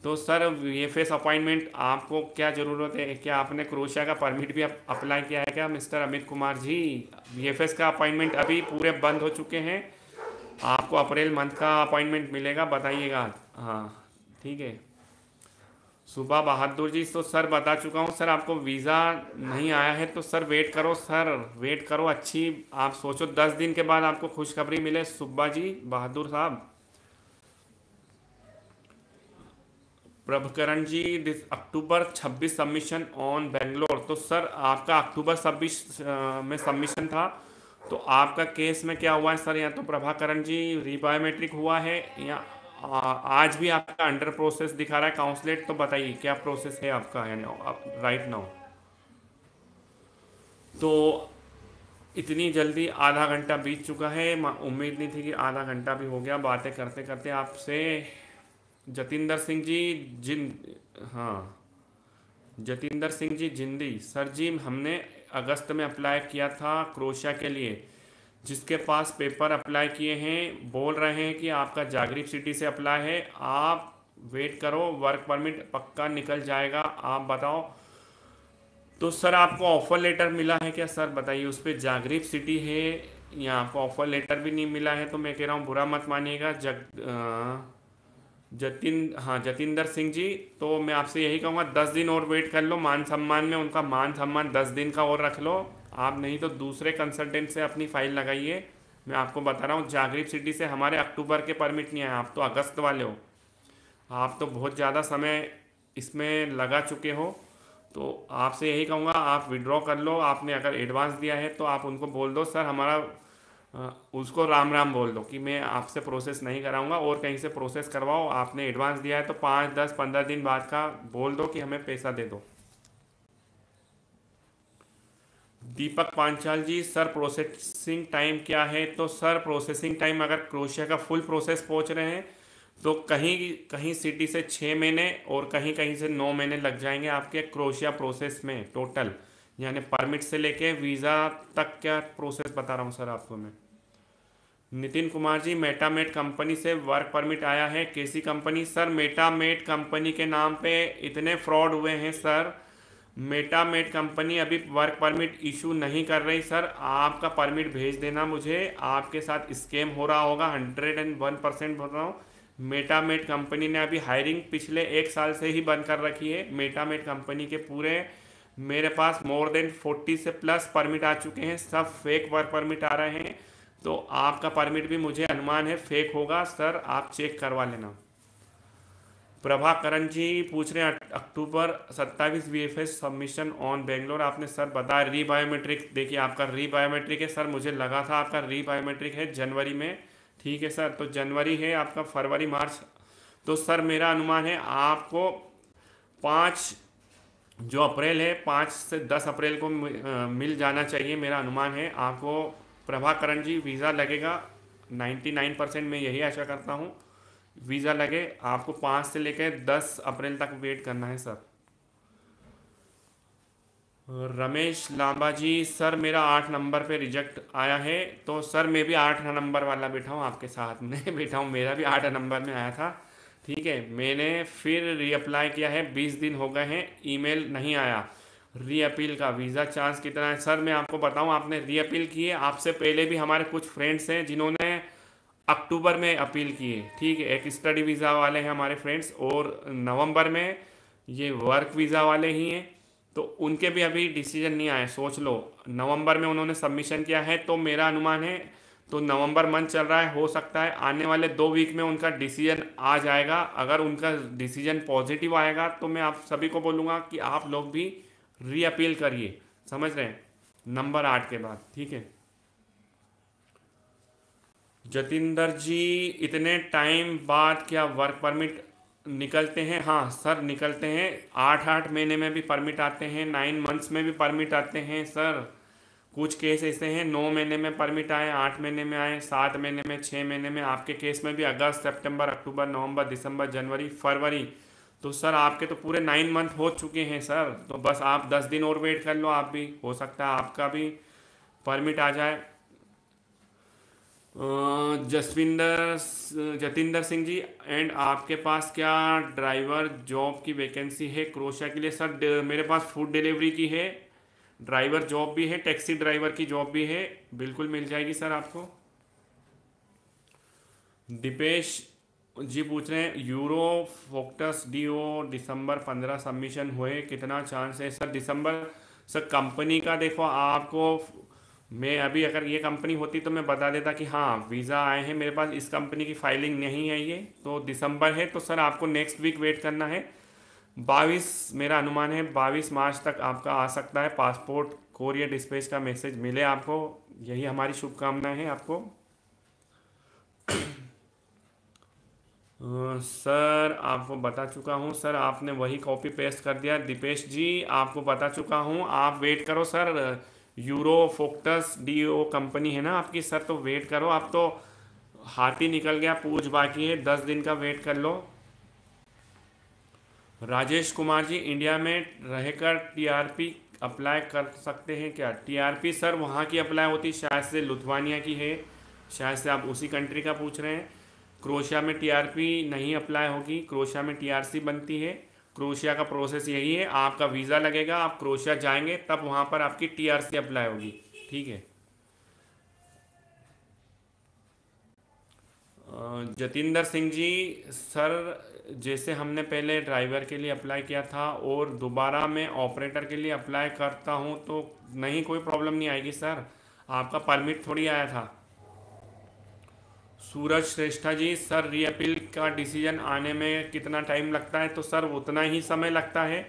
तो सर एफ़ एस अपॉइंटमेंट आपको क्या ज़रूरत है? क्या आपने क्रोशिया का परमिट भी अप्लाई किया है क्या, mister Amit Kumar ji? F S का अपॉइंटमेंट अभी पूरे बंद हो चुके हैं। आपको अप्रैल मंथ का अपॉइंटमेंट मिलेगा, बताइएगा। हाँ ठीक है। सुबह बहादुर जी तो सर बता चुका हूँ, सर आपको वीज़ा नहीं आया है तो सर वेट करो, सर। वेट करो, अच्छी, आप सोचो, दस दिन के बाद आपको खुशखबरी मिले। सुब्बा जी, बहादुर साहब Prabhakaran ji this October 26 submission on Bangalore तो सर आपका अक्टूबर छब्बीस में सबमिशन था। तो आपका केस में क्या हुआ है सर या तो प्रभाकरण जी रीबायोमेट्रिक हुआ है या आज भी आपका अंडर प्रोसेस दिखा रहा है। काउंसलेट तो बताइए, क्या प्रोसेस है आपका, यानी आप राइट नाउ तो इतनी जल्दी आधा घंटा बीत चुका है। उम्मीद नहीं थी कि आधा घंटा भी हो गया। बातें करते करते आपसे जतिंदर सिंह जी, जिन हाँ। जतिंदर सिंह जी, जिंदी। सर जी, हमने अगस्त में अप्लाई किया था क्रोशिया के लिए। जिसके पास पेपर अप्लाई किए हैं, बोल रहे हैं कि आपका जागरीब सिटी से अप्लाई है। आप वेट करो वर्क परमिट पक्का निकल जाएगा। आप बताओ। तो सर, आपको ऑफ़र लेटर मिला है क्या? सर, बताइए, उस पर जागरीब सिटी है या आपको ऑफ़र लेटर भी नहीं मिला है? तो मैं कह रहा हूँ, बुरा मत मानिएगा। जग जतिन हाँ जतिंदर सिंह जी तो मैं आपसे यही कहूँगा, दस दिन और वेट कर लो, मान सम्मान में, उनका मान सम्मान दस दिन का और रख लो। आप नहीं तो दूसरे कंसल्टेंट से अपनी फ़ाइल लगाइए। मैं आपको बता रहा हूँ जागरीब सिटी से हमारे अक्टूबर के परमिट नहीं आए, आप तो अगस्त वाले हो। आप तो बहुत ज़्यादा समय इसमें लगा चुके हो। तो आपसे यही कहूँगा, आप विड्रॉ कर लो, आपने अगर एडवांस दिया है तो आप उनको बोल दो, सर, हमारा उसको राम राम बोल दो कि मैं आपसे प्रोसेस नहीं कराऊँगा और कहीं से प्रोसेस करवाओ, आपने एडवांस दिया है तो पाँच, दस, पंद्रह दिन बाद का बोल दो कि हमें पैसा दे दो। Deepak Panchal ji sir processing time क्या है? तो सर प्रोसेसिंग टाइम अगर क्रोशिया का फुल प्रोसेस पहुँच रहे हैं तो कहीं कहीं सिटी से छः महीने और कहीं कहीं से नौ महीने लग जाएँगे आपके क्रोशिया प्रोसेस में टोटल यानी परमिट से लेके वीज़ा तक क्या प्रोसेस बता रहा हूँ सर आपको मैं? नितिन कुमार जी, मेटामेट कंपनी से वर्क परमिट आया है। कैसी कंपनी, सर, मेटामेट कंपनी के नाम पे इतने फ्रॉड हुए हैं, सर। मेटामेट कंपनी अभी वर्क परमिट इशू नहीं कर रही, सर। आपका परमिट भेज देना मुझे। आपके साथ स्कैम हो रहा होगा, हंड्रेड एंड वन परसेंट बोल रहा हूँ। मेटामेट कंपनी ने अभी हायरिंग पिछले एक साल से ही बंद कर रखी है। मेटामेट कंपनी के पूरे मेरे पास मोर देन फोर्टी से प्लस परमिट आ चुके हैं। सब फेक वर्क परमिट आ रहे हैं। तो आपका परमिट भी मुझे अनुमान है फेक होगा सर आप चेक करवा लेना। प्रभाकरण जी पूछ रहे हैं, अक्टूबर सत्ताईस V F S submission on Bangalore आपने सर बताया री बायोमेट्रिक देखिए आपका री बायोमेट्रिक है सर मुझे लगा था आपका री बायोमेट्रिक है जनवरी में। ठीक है सर तो जनवरी है आपका, फरवरी, मार्च। तो सर मेरा अनुमान है आपको पाँच जो अप्रैल है, पाँच से दस अप्रैल को मिल जाना चाहिए, मेरा अनुमान है। आपको प्रभाकरण जी, वीज़ा लगेगा। नाइन्टी नाइन परसेंट मैं यही आशा करता हूँ। वीज़ा लगे, आपको पाँच से लेकर दस अप्रैल तक वेट करना है, सर। रमेश लांबा जी, सर, मेरा आठ नंबर पे रिजेक्ट आया है। तो सर, मैं भी आठ नंबर वाला बैठा हूँ आपके साथ। में बैठा हूँ, मेरा भी आठ नंबर में आया था। ठीक है, मैंने फिर रीअप्लाई किया है, बीस दिन हो गए हैं ईमेल नहीं आया। री अपील का वीज़ा चांस कितना है? सर मैं आपको बताऊँ, आपने री अपील की है आपसे पहले भी हमारे कुछ फ्रेंड्स हैं जिन्होंने अक्टूबर में अपील किए, ठीक है? एक स्टडी वीज़ा वाले हैं हमारे फ्रेंड्स और नवंबर में ये वर्क वीज़ा वाले ही हैं तो उनके भी अभी डिसीज़न नहीं आए, सोच लो। नवंबर में उन्होंने सबमिशन किया है तो मेरा अनुमान है तो नवंबर मंथ चल रहा है, हो सकता है आने वाले दो वीक में उनका डिसीज़न आ जाएगा। अगर उनका डिसीज़न पॉजिटिव आएगा तो मैं आप सभी को बोलूँगा कि आप लोग भी री अपील करिए। समझ रहे हैं? नंबर आठ के बाद, ठीक है? जतिंदर जी, इतने टाइम बाद क्या वर्क परमिट निकलते हैं? हाँ सर निकलते हैं। आठ आठ महीने में भी परमिट आते हैं। नाइन मंथ्स में भी परमिट आते हैं सर कुछ केस ऐसे हैं, नौ महीने में परमिट आए, आठ महीने में आए, सात महीने में छः महीने में। आपके केस में भी अगस्त, सितंबर, अक्टूबर, नवंबर, दिसंबर, जनवरी, फरवरी तो सर, आपके तो पूरे नाइन मंथ हो चुके हैं, सर। तो बस आप दस दिन और वेट कर लो, आप भी। हो सकता है आपका भी परमिट आ जाए। जसविंदर जतिंदर सिंह जी एंड आपके पास क्या ड्राइवर जॉब की वैकेंसी है? क्रोशिया के लिए, सर मेरे पास फ़ूड डिलीवरी की है। ड्राइवर जॉब भी है टैक्सी ड्राइवर की जॉब भी है। बिल्कुल मिल जाएगी, सर, आपको। दीपेश जी पूछ रहे हैं, यूरो फोक्टस डीओ दिसंबर पंद्रह सबमिशन हुए, कितना चांस है? सर, दिसंबर, सर, कंपनी का देखो, आपको, मैं अभी अगर ये कंपनी होती तो मैं बता देता कि हाँ वीज़ा आए हैं, मेरे पास इस कंपनी की फाइलिंग नहीं है ये तो दिसंबर है तो सर, आपको नेक्स्ट वीक वेट करना है। बाईस, मेरा अनुमान है, बाईस मार्च तक आपका आ सकता है पासपोर्ट कोरियर डिस्पेच का मैसेज मिले आपको, यही हमारी शुभकामनाएँ हैं आपको। सर, आपको बता चुका हूँ, सर, आपने वही कॉपी पेस्ट कर दिया। दीपेश जी, आपको बता चुका हूँ, आप वेट करो, सर। यूरो फोक्टस डी ओ कंपनी है ना आपकी, सर तो वेट करो। आप तो हाथी निकल गया पूछ बाकी है, दस दिन का वेट कर लो। राजेश कुमार जी इंडिया में रहकर टीआरपी अप्लाई कर सकते हैं क्या? टीआरपी सर, वहाँ की अप्लाई होती, शायद से लुथवानिया की है। शायद से आप उसी कंट्री का पूछ रहे हैं। क्रोशिया में टीआरपी नहीं अप्लाई होगी, क्रोशिया में टीआरसी बनती है। क्रोशिया का प्रोसेस यही है, आपका वीज़ा लगेगा, आप क्रोशिया जाएँगे, तब वहाँ पर आपकी टीआरसी अप्लाई होगी, ठीक है? जतिंदर सिंह जी, सर, जैसे हमने पहले ड्राइवर के लिए अप्लाई किया था और दोबारा मैं ऑपरेटर के लिए अप्लाई करता हूँ तो नहीं कोई प्रॉब्लम नहीं आएगी, सर। आपका परमिट थोड़ी आया था। सूरज श्रेष्ठा जी, सर रीअपील का डिसीज़न आने में कितना टाइम लगता है? तो सर, उतना ही समय लगता है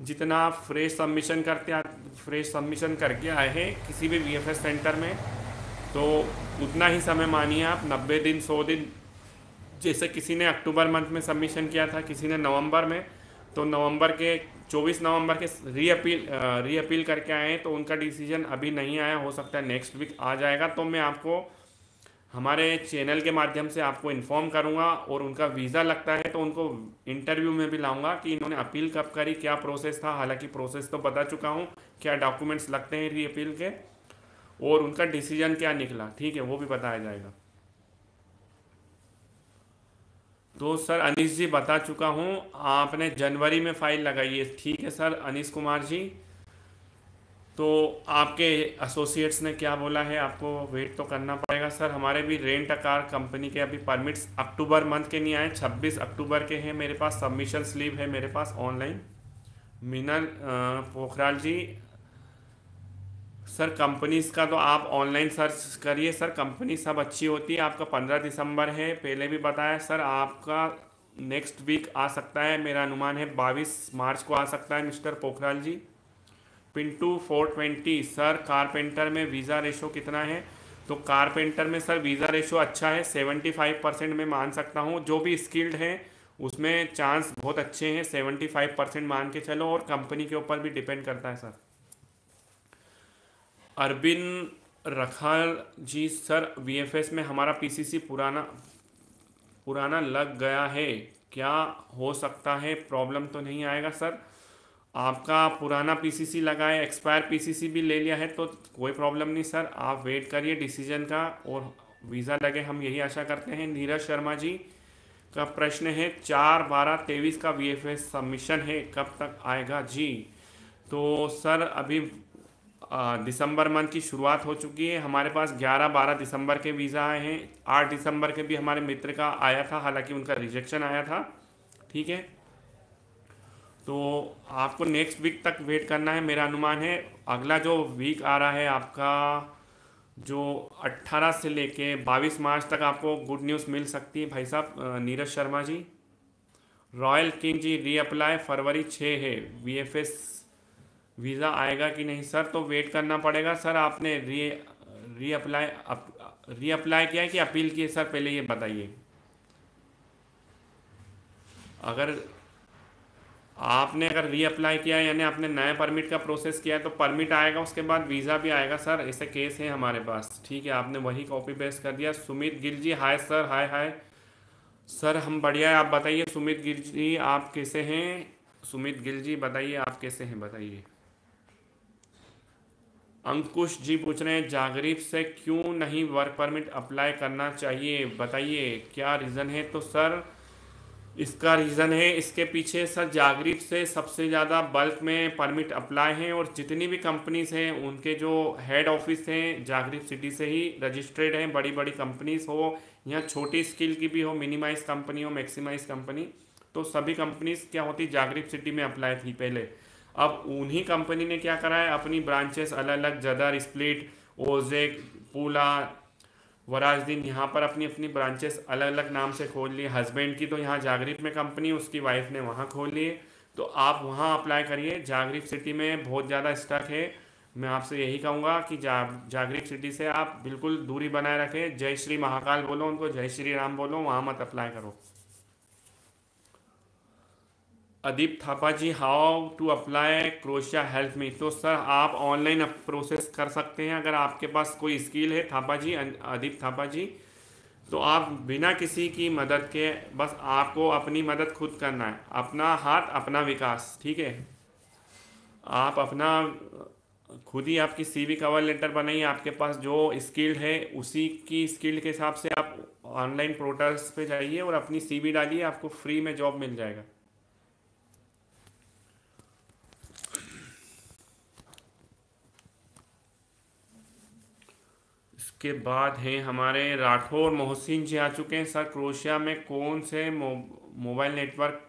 जितना आप फ्रेश सबमिशन करते फ्रेश सबमिशन करके आए हैं किसी भी वीएफएस सेंटर में। तो उतना ही समय मानिए आप, नब्बे दिन, सौ दिन, जैसे किसी ने अक्टूबर मंथ में सबमिशन किया था, किसी ने नवंबर में तो नवंबर के 24 नवंबर के री अपील री अपील करके आए हैं तो उनका डिसीज़न अभी नहीं आया, हो सकता है नेक्स्ट वीक आ जाएगा। तो मैं आपको हमारे चैनल के माध्यम से आपको इन्फॉर्म करूँगा और उनका वीज़ा लगता है तो उनको इंटरव्यू में भी लाऊँगा कि इन्होंने अपील कब करी, क्या प्रोसेस था। हालाँकि प्रोसेस तो बता चुका हूँ, क्या डॉक्यूमेंट्स लगते हैं री अपील के और उनका डिसीज़न क्या निकला, ठीक है, वो भी बताया जाएगा। तो सर, अनिश जी बता चुका हूँ, आपने जनवरी में फ़ाइल लगाई है, ठीक है सर, अनिश कुमार जी। तो आपके एसोसिएट्स ने क्या बोला है? आपको वेट तो करना पड़ेगा सर हमारे भी रेंट अ कार कंपनी के अभी परमिट्स अक्टूबर मंथ के नहीं आए 26 अक्टूबर के हैं मेरे पास सबमिशन स्लीव है मेरे पास online Meenal Pokhrel ji sir companies का तो आप ऑनलाइन सर्च करिए सर कंपनी सब अच्छी होती है, आपका पंद्रह दिसंबर है, पहले भी बताया सर आपका नेक्स्ट वीक आ सकता है, मेरा अनुमान है बाईस मार्च को आ सकता है, mister Pokhrel ji. Pintu four twenty sir carpenter में वीज़ा रेशो कितना है? तो कारपेंटर में सर वीज़ा रेशो अच्छा है सेवेंटी फाइव परसेंट में मान सकता हूँ। जो भी स्किल्ड हैं, उसमें चांस बहुत अच्छे हैं सेवेंटी फाइव परसेंट मान के चलो और कंपनी के ऊपर भी डिपेंड करता है sir Arbin Rakhal ji sir VFS में हमारा पीसीसी पुराना पुराना लग गया है। क्या हो सकता है? प्रॉब्लम तो नहीं आएगा सर आपका पुराना पीसीसी लगा है एक्सपायर पीसीसी भी ले लिया है तो कोई प्रॉब्लम नहीं सर आप वेट करिए डिसीज़न का और वीज़ा लगे, हम यही आशा करते हैं। नीरज शर्मा जी का प्रश्न है, चार बारह तेईस का वी एफ़ सबमिशन है, कब तक आएगा? जी तो सर अभी दिसंबर मंथ की शुरुआत हो चुकी है। हमारे पास 11-12 दिसंबर के वीज़ा आए हैं। 8 दिसंबर के भी हमारे मित्र का आया था, हालाँकि उनका रिजेक्शन आया था। ठीक है? तो आपको नेक्स्ट वीक तक वेट करना है, मेरा अनुमान है। अगला जो वीक आ रहा है आपका, जो 18 से लेके 22 मार्च तक आपको गुड न्यूज़ मिल सकती है भाई साहब Neeraj Sharma ji. Royal king ji reapply फरवरी छः है। वीएफएस वीज़ा आएगा कि नहीं? सर तो वेट करना पड़ेगा। सर आपने री रीअप्लाई रीअप्लाई किया है कि अपील की है? सर पहले ये बताइए। अगर आपने अगर री अप्लाई किया, यानी आपने नया परमिट का प्रोसेस किया है तो परमिट आएगा, उसके बाद वीज़ा भी आएगा सर ऐसे केस है हमारे पास। ठीक है, आपने वही कॉपी पेस्ट कर दिया। Sumit Gill ji hi sir hi hi sir हम बढ़िया है, आप बताइए, सुमित गिल जी, आप कैसे हैं? सुमित गिल जी, बताइए, आप कैसे हैं, बताइए। अंकुश जी पूछ रहे हैं, जागरीब से क्यों नहीं वर्क परमिट अप्लाई करना चाहिए? बताइए, क्या रीज़न है? तो सर इसका रीज़न है, इसके पीछे सर जागरीब से सबसे ज़्यादा बल्क में परमिट अप्लाई हैं और जितनी भी कंपनीज़ हैं, उनके जो हेड ऑफ़िस हैं जागरीब सिटी से ही रजिस्टर्ड हैं बड़ी बड़ी कंपनीज़ हो या छोटी स्किल की भी हो मिनिमाइज कंपनी हो मैक्सिमाइज कंपनी तो सभी कंपनीज़ क्या होती जागरीब सिटी में अप्लाई थी पहले। अब उन्हीं कंपनी ने क्या करा है, अपनी ब्रांचेस अलग अलग जदर स्प्लिट ओजेक पूला वराजदीन यहाँ पर अपनी अपनी ब्रांचेस अलग अलग नाम से खोल लिए। हस्बैंड की तो यहाँ जागरीब में कंपनी उसकी वाइफ ने वहाँ खोल लिए। तो आप वहाँ अप्लाई करिए। जागरीब सिटी में बहुत ज़्यादा स्टक है। मैं आपसे यही कहूँगा कि जा जागरीब सिटी से आप बिल्कुल दूरी बनाए रखें। जय श्री महाकाल बोलो उनको, जय श्री राम बोलो, वहाँ मत अप्लाई करो। Adeep Thapa ji how to apply Croatia help me तो सर आप ऑनलाइन प्रोसेस कर सकते हैं, अगर आपके पास कोई स्किल है, थापा जी अदीप थापा जी तो आप बिना किसी की मदद के, बस आपको अपनी मदद खुद करना है। अपना हाथ, अपना विकास, ठीक है? आप अपना, खुद ही आपकी सी सीवी कवर लेटर बनाइए, आपके पास जो स्किल्ड है, उसी की स्किल के हिसाब से आप ऑनलाइन पोर्टल्स पे जाइए और अपनी सी सीवी डालिए, आपको फ्री में जॉब मिल जाएगा। इसके बाद हैं हमारे राठौर, मोहसिन जी आ चुके हैं। सर, क्रोशिया में कौन से मोबाइल नेटवर्क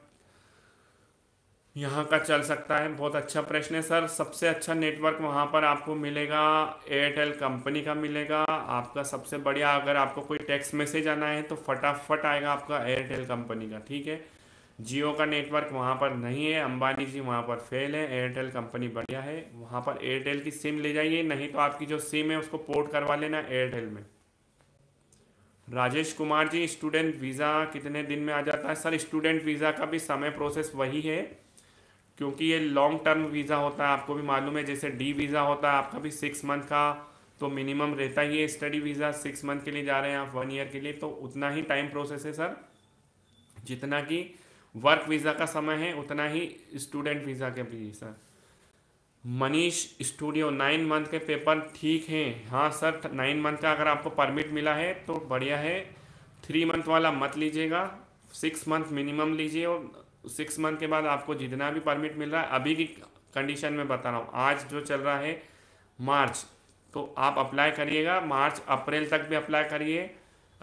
यहाँ का चल सकता है? बहुत अच्छा प्रश्न है, सर। सबसे अच्छा नेटवर्क वहाँ पर आपको मिलेगा, एयरटेल कंपनी का मिलेगा। आपका सबसे बढ़िया, अगर आपको कोई टेक्स्ट मैसेज आना है तो फटाफट आएगा आपका एयरटेल कंपनी का, ठीक है? जियो का नेटवर्क वहाँ पर नहीं है, अंबानी जी वहाँ पर फेल है एयरटेल कंपनी बढ़िया है, वहाँ पर एयरटेल की सिम ले जाइए, नहीं तो आपकी जो सिम है उसको पोर्ट करवा लेना एयरटेल में। राजेश कुमार जी स्टूडेंट वीज़ा कितने दिन में आ जाता है? सर स्टूडेंट वीज़ा का भी समय प्रोसेस वही है, क्योंकि ये लॉन्ग टर्म वीज़ा होता है, आपको भी मालूम है, जैसे डी वीज़ा होता है, आपका भी सिक्स मंथ का तो मिनिमम रहता ही है स्टडी वीज़ा सिक्स मंथ के लिए जा रहे हैं आप वन ईयर के लिए तो उतना ही टाइम प्रोसेस है, सर। जितना कि वर्क वीज़ा का समय है, उतना ही स्टूडेंट वीज़ा के भी sir Manish studio nine month के पेपर ठीक हैं। हाँ सर नाइन मंथ का अगर आपको परमिट मिला है तो बढ़िया है। थ्री मंथ वाला मत लीजिएगा। सिक्स मंथ मिनिमम लीजिए और सिक्स मंथ के बाद आपको जितना भी परमिट मिल रहा है, अभी की कंडीशन में बता रहा हूँ। आज जो चल रहा है, मार्च तो आप अप्लाई करिएगा। मार्च, अप्रैल तक भी अप्लाई करिए।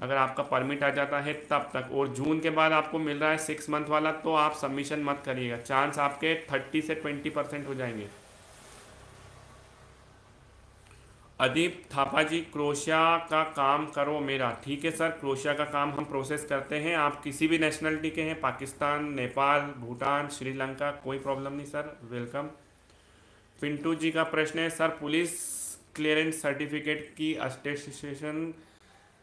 अगर आपका परमिट आ जाता है तब तक। और जून के बाद आपको मिल रहा है सिक्स मंथ वाला तो आप सबमिशन मत करिएगा। चांस आपके थर्टी से ट्वेंटी परसेंट हो जाएँगे। अदीप थापा जी, क्रोशिया का काम करो मेरा। ठीक है सर, क्रोशिया का काम हम प्रोसेस करते हैं। आप किसी भी नेशनलिटी के हैं, पाकिस्तान, नेपाल, भूटान, श्रीलंका, कोई प्रॉब्लम नहीं सर। वेलकम पिंटू जी का प्रश्न है, सर, पुलिस क्लियरेंस सर्टिफिकेट की अटेस्टेशन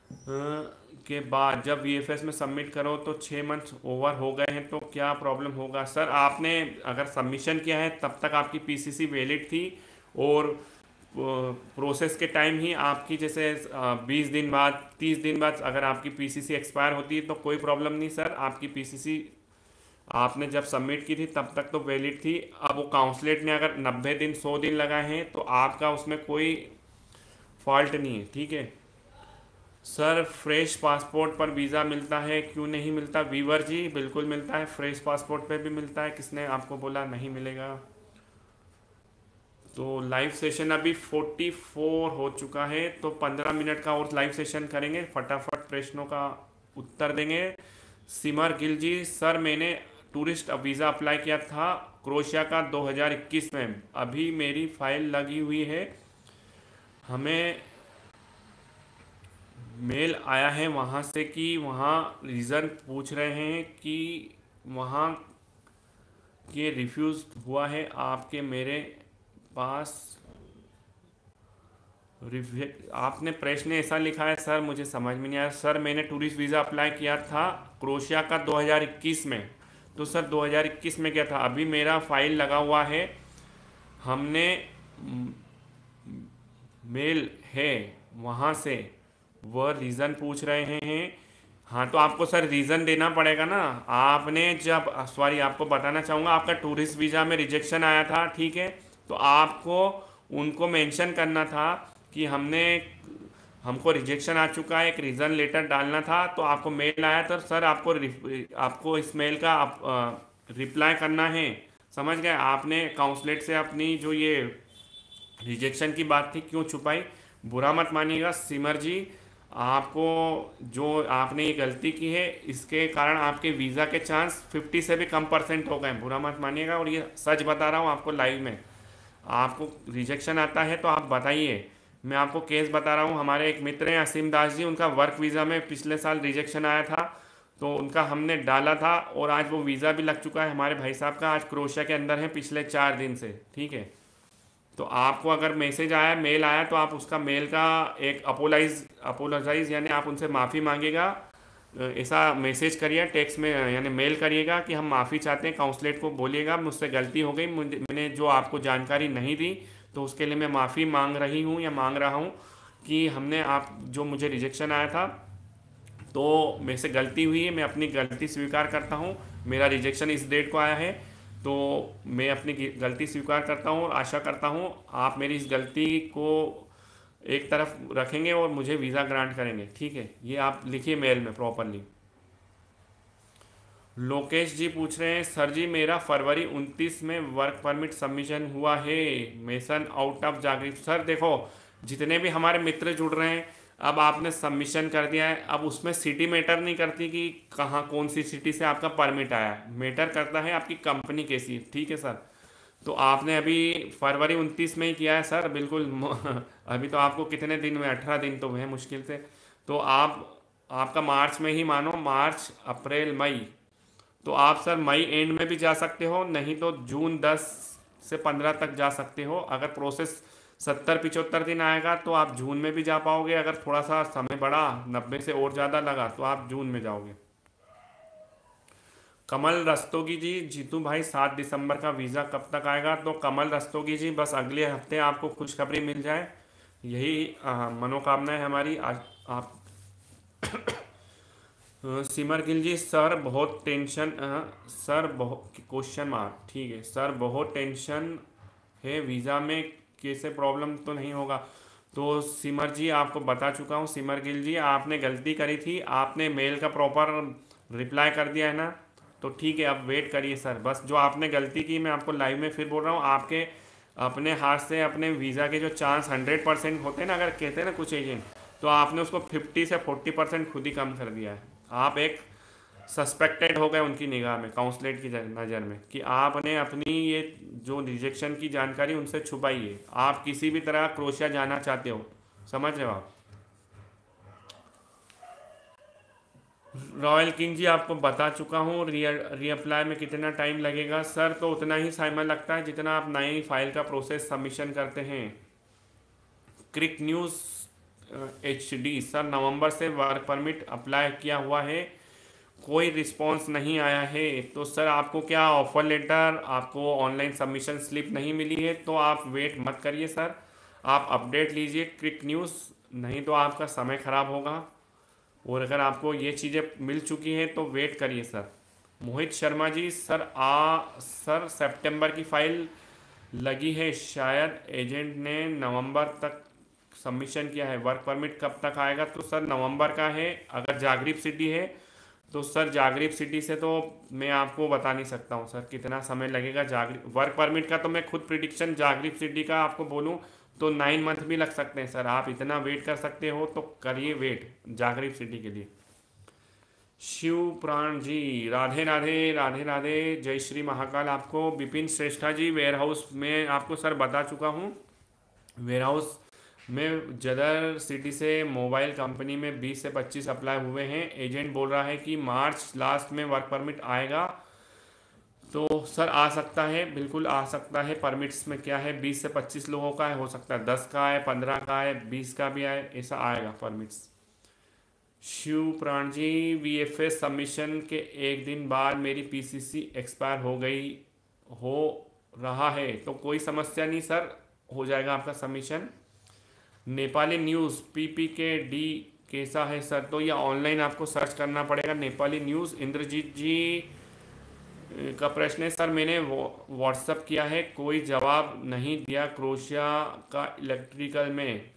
के बाद जब वी में सबमिट करो तो छः मंथ्स ओवर हो गए हैं तो क्या प्रॉब्लम होगा? सर आपने अगर सबमिशन किया है, तब तक आपकी पीसीसी वैलिड थी और प्रोसेस के टाइम ही आपकी जैसे बीस दिन बाद, तीस दिन बाद अगर आपकी पीसीसी एक्सपायर होती है तो कोई प्रॉब्लम नहीं सर आपकी पीसीसी आपने जब सबमिट की थी, तब तक तो वैलिड थी. अब वो काउंसलेट ने अगर नब्बे दिन, सौ दिन लगाए हैं तो आपका उसमें कोई फॉल्ट नहीं है, ठीक है? सर, फ्रेश पासपोर्ट पर वीज़ा मिलता है, क्यों नहीं मिलता? वीवर जी, बिल्कुल मिलता है, फ्रेश पासपोर्ट पे भी मिलता है, किसने आपको बोला? नहीं मिलेगा। तो लाइव सेशन अभी 44 हो चुका है तो 15 मिनट का और लाइव सेशन करेंगे, फटाफट प्रश्नों का उत्तर देंगे। सिमर गिल जी, सर, मैंने टूरिस्ट वीज़ा अप्लाई किया था क्रोशिया का 2021 में। अभी मेरी फ़ाइल लगी हुई है। हमें मेल आया है वहाँ से कि वहाँ रीज़न पूछ रहे हैं कि वहाँ के रिफ्यूज़ हुआ है आपके मेरे पास। आपने प्रश्न ऐसा लिखा है, सर, मुझे समझ में नहीं आया। सर, मैंने टूरिस्ट वीज़ा अप्लाई किया था क्रोशिया का 2021 में। तो सर 2021 में क्या था? अभी मेरा फ़ाइल लगा हुआ है। हमने मेल है वहाँ से। वह रीज़न पूछ रहे हैं। हाँ तो आपको सर रीज़न देना पड़ेगा ना। आपने जब सॉरी आपको बताना चाहूँगा आपका टूरिस्ट वीज़ा में रिजेक्शन आया था ठीक है? तो आपको उनको मेंशन करना था कि हमने हमको रिजेक्शन आ चुका है एक रीज़न लेटर डालना था तो आपको मेल आया तो सर आपको आपको इस मेल का आप आ, रिप्लाई करना है। समझ गए? आपने काउंसलेट से अपनी जो ये रिजेक्शन की बात थी क्यों छुपाई? बुरा मत मानिएगा सिमर जी आपको जो आपने ये गलती की है, इसके कारण आपके वीज़ा के चांस 50 से भी कम परसेंट हो गए बुरा मत मानिएगा और ये सच बता रहा हूँ आपको लाइव में। आपको रिजेक्शन आता है तो आप बताइए। मैं आपको केस बता रहा हूँ, हमारे एक मित्र हैं, असीम दास जी, उनका वर्क वीज़ा में पिछले साल रिजेक्शन आया था। तो उनका हमने डाला था और आज वो वीज़ा भी लग चुका है। हमारे भाई साहब का आज क्रोशिया के अंदर है, पिछले चार दिन से, ठीक है? तो आपको अगर मैसेज आया, मेल आया तो आप उसका मेल का एक अपोलाइज अपोलोजाइज यानी आप उनसे माफ़ी मांगेगा। ऐसा मैसेज करिए, टेक्स्ट में, यानी मेल करिएगा कि हम माफ़ी चाहते हैं, काउंसलेट को बोलिएगा, मुझसे गलती हो गई मैंने जो आपको जानकारी नहीं दी तो उसके लिए मैं माफ़ी मांग रही हूँ या मांग रहा हूँ कि हमने आप, जो मुझे रिजेक्शन आया था तो मेरे से गलती हुई है, मैं अपनी गलती स्वीकार करता हूँ, मेरा रिजेक्शन इस डेट को आया है। तो मैं अपनी गलती स्वीकार करता हूँ और आशा करता हूँ आप मेरी इस गलती को एक तरफ़ रखेंगे और मुझे वीज़ा ग्रांट करेंगे। ठीक है? ये आप लिखिए मेल में प्रॉपरली। लोकेश जी पूछ रहे हैं, सर जी, मेरा फरवरी 29 में वर्क परमिट सबमिशन हुआ है। Mason out of Jagrit sir, देखो, जितने भी हमारे मित्र जुड़ रहे हैं अब आपने सबमिशन कर दिया है। अब उसमें सिटी मैटर नहीं करती कि कहाँ, कौन सी सिटी से आपका परमिट आया। मैटर करता है आपकी कंपनी कैसी ठीक है सर तो आपने अभी फरवरी उनतीस में ही किया है सर बिल्कुल, अभी तो आपको कितने दिन में, अठारह दिन तो है मुश्किल से। तो आप, आपका मार्च में ही मानो, मार्च, अप्रैल, मई। तो आप सर मई एंड में भी जा सकते हो, नहीं तो जून दस से पंद्रह तक जा सकते हो। अगर प्रोसेस सत्तर पिचहत्तर दिन आएगा तो आप जून में भी जा पाओगे। अगर थोड़ा सा समय बढ़ा नब्बे से और ज़्यादा लगा तो आप जून में जाओगे। कमल रस्तोगी जी जीतू भाई सात दिसंबर का वीज़ा कब तक आएगा? तो कमल रस्तोगी जी बस अगले हफ़्ते आपको खुशखबरी मिल जाए। यही मनोकामना है हमारी। आज आप सिमर गिल जी सर बहुत टेंशन आ, सर बहुत क्वेश्चन मार्क ठीक है। सर बहुत टेंशन है वीज़ा में। कैसे प्रॉब्लम तो नहीं होगा। तो सिमर जी, आपको बता चुका हूँ, सिमर गिल जी, आपने गलती करी थी, आपने मेल का प्रॉपर रिप्लाई कर दिया है ना? तो ठीक है, अब वेट करिए सर बस जो आपने गलती की, मैं आपको लाइव में फिर बोल रहा हूँ, आपके, अपने हाथ से, अपने वीज़ा के जो चांस हंड्रेड परसेंट होते हैं ना, अगर कहते हैं ना कुछ एजेंट तो आपने उसको फिफ्टी से फोर्टी परसेंट खुद ही कम कर दिया है। आप एक सस्पेक्टेड हो गए उनकी निगाह में काउंसलेट की नज़र में, कि आपने अपनी ये जो रिजेक्शन की जानकारी उनसे छुपाई है। आप किसी भी तरह क्रोशिया जाना चाहते हो, समझ रहे हो आप? रॉयल किंग जी, आपको बता चुका हूँ रीअप्लाई में कितना टाइम लगेगा। सर तो उतना ही समय लगता है जितना आप नई फ़ाइल का प्रोसेस सबमिशन करते हैं। Crick news H D sir नवंबर से वर्क परमिट अप्लाई किया हुआ है। कोई रिस्पांस नहीं आया है तो सर आपको क्या ऑफ़र लेटर आपको ऑनलाइन सबमिशन स्लिप नहीं मिली है तो आप वेट मत करिए सर। आप अपडेट लीजिए क्विक न्यूज़ नहीं तो आपका समय ख़राब होगा। और अगर आपको ये चीज़ें मिल चुकी हैं तो वेट करिए सर। मोहित शर्मा जी, सर आ, सर सितंबर की फ़ाइल लगी है, शायद एजेंट ने नवंबर तक सबमिशन किया है। वर्क परमिट कब तक आएगा? तो सर नवंबर का है, अगर जागरीब सिटी है तो सर, जागरीब सिटी से तो मैं आपको बता नहीं सकता हूँ सर, कितना समय लगेगा जागरीब वर्क परमिट का तो मैं खुद प्रिडिक्शन जागरीब सिटी का आपको बोलूँ तो नाइन मंथ भी लग सकते हैं सर। आप इतना वेट कर सकते हो तो करिए वेट जागरीब सिटी के लिए। शिव प्राण जी, राधे राधे राधे राधे, जय श्री महाकाल आपको। विपिन श्रेष्ठा जी वेयर हाउस में आपको सर बता चुका हूँ। वेयर हाउस में जदर सिटी से मोबाइल कंपनी में 20 से 25 अप्लाई हुए हैं। एजेंट बोल रहा है कि मार्च लास्ट में वर्क परमिट आएगा। तो सर, आ सकता है? बिल्कुल आ सकता है। परमिट्स में क्या है? 20 से 25 लोगों का है, हो सकता है 10 का है 15 का है 20 का भी आए, ऐसा आएगा permits. Shiv Pran ji, V F S submission के एक दिन बाद मेरी पीसीसी एक्सपायर हो गई, हो रहा है। तो कोई समस्या नहीं, सर, हो जाएगा आपका submission Nepali news, P P के डी कैसा है सर? तो ये ऑनलाइन आपको सर्च करना पड़ेगा नेपाली न्यूज़। इंद्रजीत जी का प्रश्न है, सर, मैंने व्हाट्सअप किया है, कोई जवाब नहीं दिया क्रोशिया का इलेक्ट्रिकल में।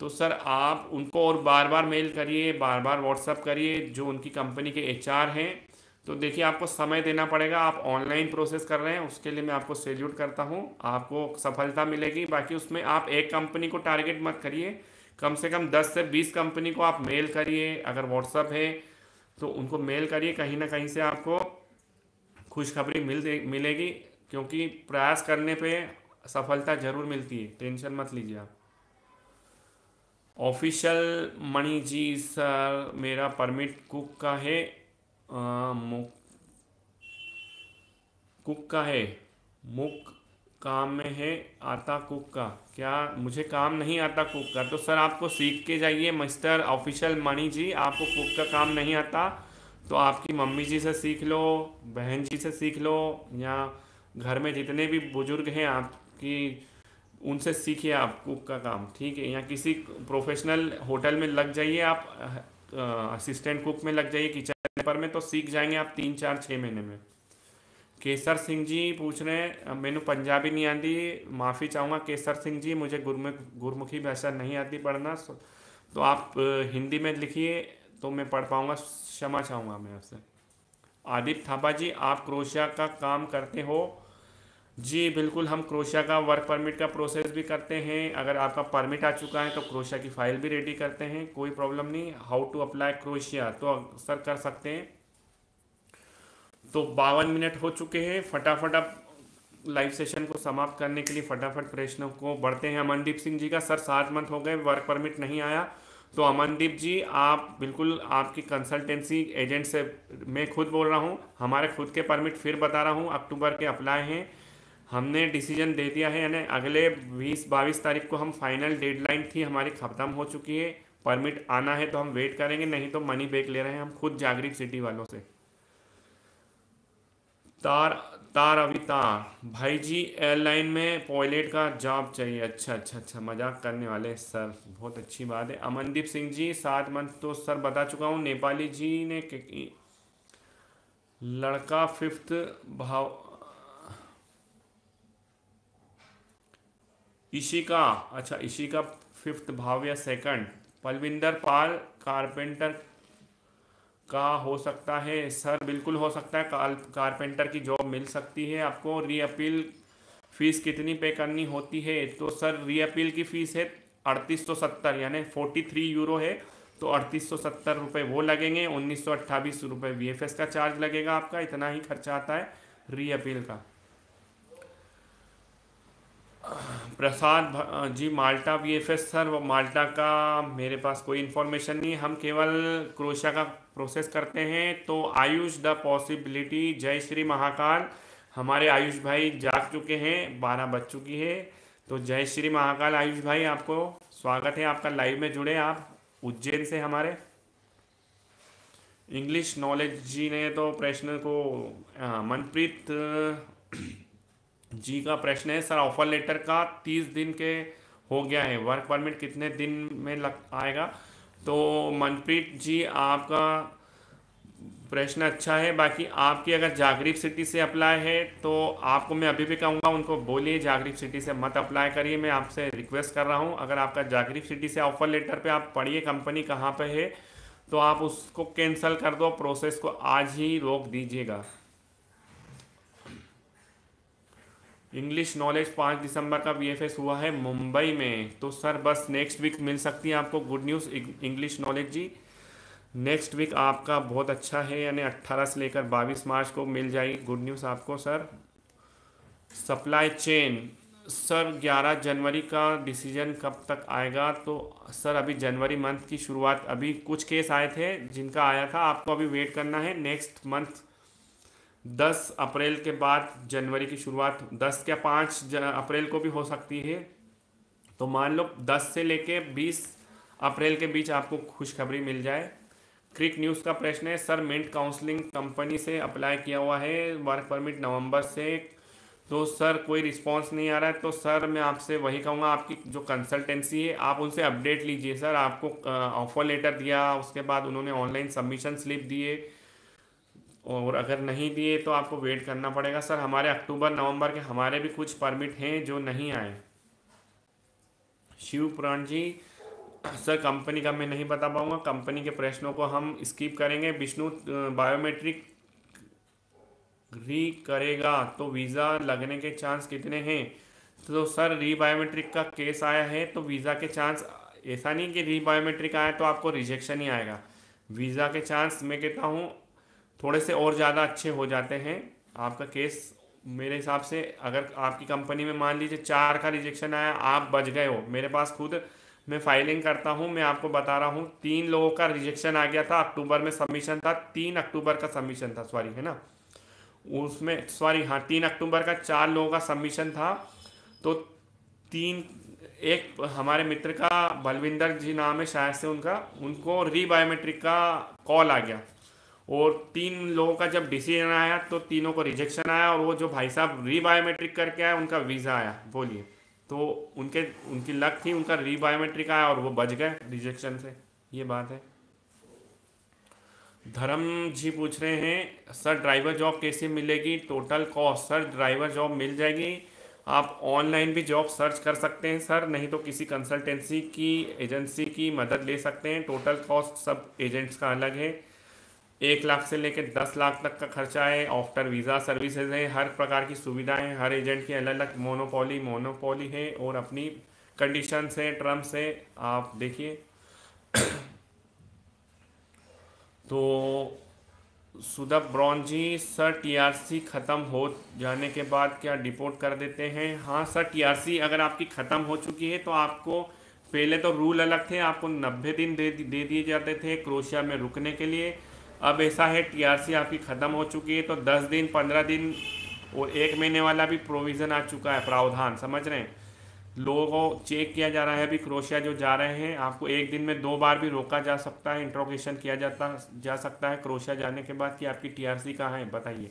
तो सर, आप उनको और बार बार मेल करिए, बार बार व्हाट्सअप करिए, जो उनकी कंपनी के एचआर हैं। तो देखिए, आपको समय देना पड़ेगा। आप ऑनलाइन प्रोसेस कर रहे हैं, उसके लिए मैं आपको सैल्यूट करता हूँ। आपको सफलता मिलेगी। बाकी उसमें आप एक कंपनी को टारगेट मत करिए। कम से कम दस से बीस कंपनी को आप मेल करिए। अगर व्हाट्सअप है तो उनको मेल करिए। कहीं ना कहीं से आपको खुशखबरी मिल मिलेगी। क्योंकि प्रयास करने पे सफलता ज़रूर मिलती है। टेंशन मत लीजिए आप। ऑफिशियल मणि जी सर, मेरा परमिट कुक का है। कुक का है। मुक काम में है आता कुक का। क्या मुझे काम नहीं आता कुक का? तो सर, आपको सीख के जाइए, मिस्टर ऑफिशियल मणि जी, आपको कुक का काम नहीं आता तो आपकी मम्मी जी से सीख लो, बहन जी से सीख लो, या घर में जितने भी बुज़ुर्ग हैं, आपकी, उनसे सीखिए आप कुक का काम, ठीक है? या किसी प्रोफेशनल होटल में लग जाइए, आप असिस्टेंट कुक में लग जाइए, किचन पर में तो सीख जाएँगे आप तीन, चार छः महीने में। केसर सिंह जी पूछ रहे हैं मैनू पंजाबी नहीं आती, माफ़ी चाहूँगा। केसर सिंह जी, मुझे गुरमुख, गुरमुखी भाषा नहीं आती पढ़ना तो आप हिंदी में लिखिए तो मैं पढ़ पाऊँगा, क्षमा चाहूँगा मैं आपसे। आदित्य थापा जी, आप क्रोशिया का काम करते हो जी, बिल्कुल, हम क्रोशिया का वर्क परमिट का प्रोसेस भी करते हैं। अगर आपका परमिट आ चुका है तो क्रोशिया की फ़ाइल भी रेडी करते हैं, कोई प्रॉब्लम नहीं। हाउ टू अप्लाई क्रोशिया तो सर कर सकते हैं। तो बावन मिनट हो चुके हैं। फटाफट अब लाइव सेशन को समाप्त करने के लिए फटाफट प्रश्नों को बढ़ते हैं। अमनदीप सिंह जी का, सर, सात मंथ हो गए वर्क परमिट नहीं आया। तो अमनदीप जी, आप बिल्कुल आपकी कंसल्टेंसी एजेंट से, मैं खुद बोल रहा हूँ। हमारे खुद के परमिट फिर बता रहा हूँ। अक्टूबर के अप्लाई हैं। हमने डिसीज़न दे दिया है, यानी अगले बीस, बाईस तारीख को हम फाइनल डेडलाइन थी, हमारी ख़त्म हो चुकी है परमिट आना है तो हम वेट करेंगे, नहीं तो मनी बैक ले रहे हैं हम खुद जागरिक सिटी वालों से। तार तार अविता, भाई जी एयरलाइन में पॉयलेट का जॉब चाहिए। अच्छा अच्छा अच्छा मज़ाक करने वाले सर बहुत अच्छी बात है। अमनदीप सिंह जी, सात मंथ तो सर बता चुका हूँ, नेपाली जी ने लड़का फिफ्थ भाव इशिका अच्छा Ishika fifth Bhavya second Palvinder Pal carpenter का हो सकता है सर बिल्कुल हो सकता है कार, कारपेंटर की जॉब मिल सकती है आपको री अपील फ़ीस कितनी पे करनी होती है? तो सर री अपील की फ़ीस है अड़तीस सौ सत्तर यानी फोर्टी थ्री यूरो है तो अड़तीस सौ सत्तर रुपये वो लगेंगे उन्नीस सौ अट्ठाईस रुपये वी का चार्ज लगेगा आपका इतना ही खर्चा आता है री अपील का। Prasad ji, Malta V F S sir Malta का मेरे पास कोई इन्फॉर्मेशन नहीं हम केवल क्रोशिया का प्रोसेस करते हैं। तो आयुष, द पॉसिबिलिटी जय श्री महाकाल। हमारे आयुष भाई जाग चुके हैं, बारह बज चुकी है। तो जय श्री महाकाल आयुष भाई, आपको स्वागत है आपका लाइव में जुड़े आप उज्जैन से हमारे। इंग्लिश नॉलेज जी ने तो प्रश्न को मनप्रीत जी का प्रश्न है, सर, ऑफ़र लेटर का तीस दिन के हो गया है, वर्क परमिट कितने दिन में लग आएगा? तो मनप्रीत जी, आपका प्रश्न अच्छा है, बाकी आपकी अगर जागरीब सिटी से अप्लाई है तो आपको मैं अभी भी कहूँगा, उनको बोलिए, जागरीब सिटी से मत अप्लाई करिए, मैं आपसे रिक्वेस्ट कर रहा हूँ, अगर आपका जागरीब सिटी से ऑफ़र लेटर पे आप पढ़िए, कंपनी कहाँ पे है तो आप उसको कैंसिल कर दो, प्रोसेस को आज ही रोक दीजिएगा। इंग्लिश नॉलेज पाँच दिसंबर का बी हुआ है मुंबई में। तो सर, बस नेक्स्ट वीक मिल सकती है आपको good news English knowledge ji. Next week आपका बहुत अच्छा है, यानी 18 से लेकर 22 मार्च को मिल जाएगी गुड न्यूज़ आपको, सर। सप्लाई चेन सर 11 जनवरी का डिसीज़न कब तक आएगा? तो सर, अभी जनवरी मंथ की शुरुआत, अभी कुछ केस आए थे जिनका आया था, आपको अभी वेट करना है। नेक्स्ट मंथ दस अप्रैल के बाद जनवरी की शुरुआत, दस या पाँच अप्रैल को भी हो सकती है। तो मान लो दस से लेके बीस अप्रैल के बीच आपको खुशखबरी मिल जाए। क्रिक न्यूज़ का प्रश्न है, सर मिंट काउंसलिंग कंपनी से अप्लाई किया हुआ है, वर्क परमिट नवंबर से। तो सर कोई रिस्पांस नहीं आ रहा है तो सर मैं आपसे वही कहूँगा, आपकी जो कंसल्टेंसी है, आप उनसे अपडेट लीजिए सर। आपको ऑफ़र लेटर दिया, उसके बाद उन्होंने ऑनलाइन सबमिशन स्लिप दिए। और अगर नहीं दिए तो आपको वेट करना पड़ेगा। सर, हमारे अक्टूबर, नवंबर के हमारे भी कुछ परमिट हैं जो नहीं आए। शिव पुराण जी, सर कंपनी का मैं नहीं बता पाऊँगा। कंपनी के प्रश्नों को हम स्किप करेंगे। विष्णु बायोमेट्रिक री करेगा तो वीज़ा लगने के चांस कितने हैं? तो सर री बायोमेट्रिक का केस आया है तो वीज़ा के चांस ऐसा नहीं कि री बायोमेट्रिक आया तो आपको रिजेक्शन ही आएगा। वीज़ा के चांस मैं कहता हूँ थोड़े से और ज़्यादा अच्छे हो जाते हैं आपका केस मेरे हिसाब से। अगर आपकी कंपनी में मान लीजिए चार का रिजेक्शन आया, आप बच गए हो। मेरे पास खुद मैं फाइलिंग करता हूँ, मैं आपको बता रहा हूँ, तीन लोगों का रिजेक्शन आ गया था, अक्टूबर में सबमिशन था, तीन अक्टूबर का सबमिशन था सॉरी है ना? उसमें सॉरी हाँ तीन अक्टूबर का चार लोगों का सबमिशन था। तो तीन, एक हमारे मित्र का, बलविंदर जी नाम है शायद से उनका, उनको री बायोमेट्रिक का कॉल आ गया। और तीन लोगों का जब डिसीज़न आया तो तीनों को रिजेक्शन आया और वो जो भाई साहब री बायोमेट्रिक करके आया उनका वीज़ा आया, बोलिए। तो उनके, उनकी लक थी, उनका री बायोमेट्रिक आया और वो बच गए रिजेक्शन से। ये बात है। धर्म जी पूछ रहे हैं, सर ड्राइवर जॉब कैसे मिलेगी? Total cost sir driver job मिल जाएगी। आप ऑनलाइन भी जॉब सर्च कर सकते हैं, सर। नहीं तो किसी कंसल्टेंसी की एजेंसी की मदद ले सकते हैं। टोटल कॉस्ट सब एजेंट्स का अलग है। एक लाख से लेकर दस लाख तक का खर्चा है। आफ्टर वीज़ा सर्विसेज़ है। हर प्रकार की सुविधाएँ हर एजेंट की अलग अलग मोनोपोली मोनोपोली है और अपनी कंडीशंस है, टर्म्स है। आप देखिए। तो सुदब ब्रॉन जी, सर टीआरसी ख़त्म हो जाने के बाद क्या डिपोर्ट कर देते हैं? हाँ सर टीआरसी अगर आपकी ख़त्म हो चुकी है तो आपको पहले तो रूल अलग थे। आपको नब्बे दिन दे दिए जाते थे क्रोशिया में रुकने के लिए। अब ऐसा है टीआरसी आपकी ख़त्म हो चुकी है तो दस दिन, पंद्रह दिन और एक महीने वाला भी प्रोविज़न आ चुका है, प्रावधान, समझ रहे हैं? लोगों को चेक किया जा रहा है, अभी क्रोशिया जो जा रहे हैं, आपको एक दिन में दो बार भी रोका जा सकता है इंट्रोगेशन किया जाता, जा सकता है क्रोशिया जाने के बाद कि आपकी टीआरसी कहाँ है, बताइए।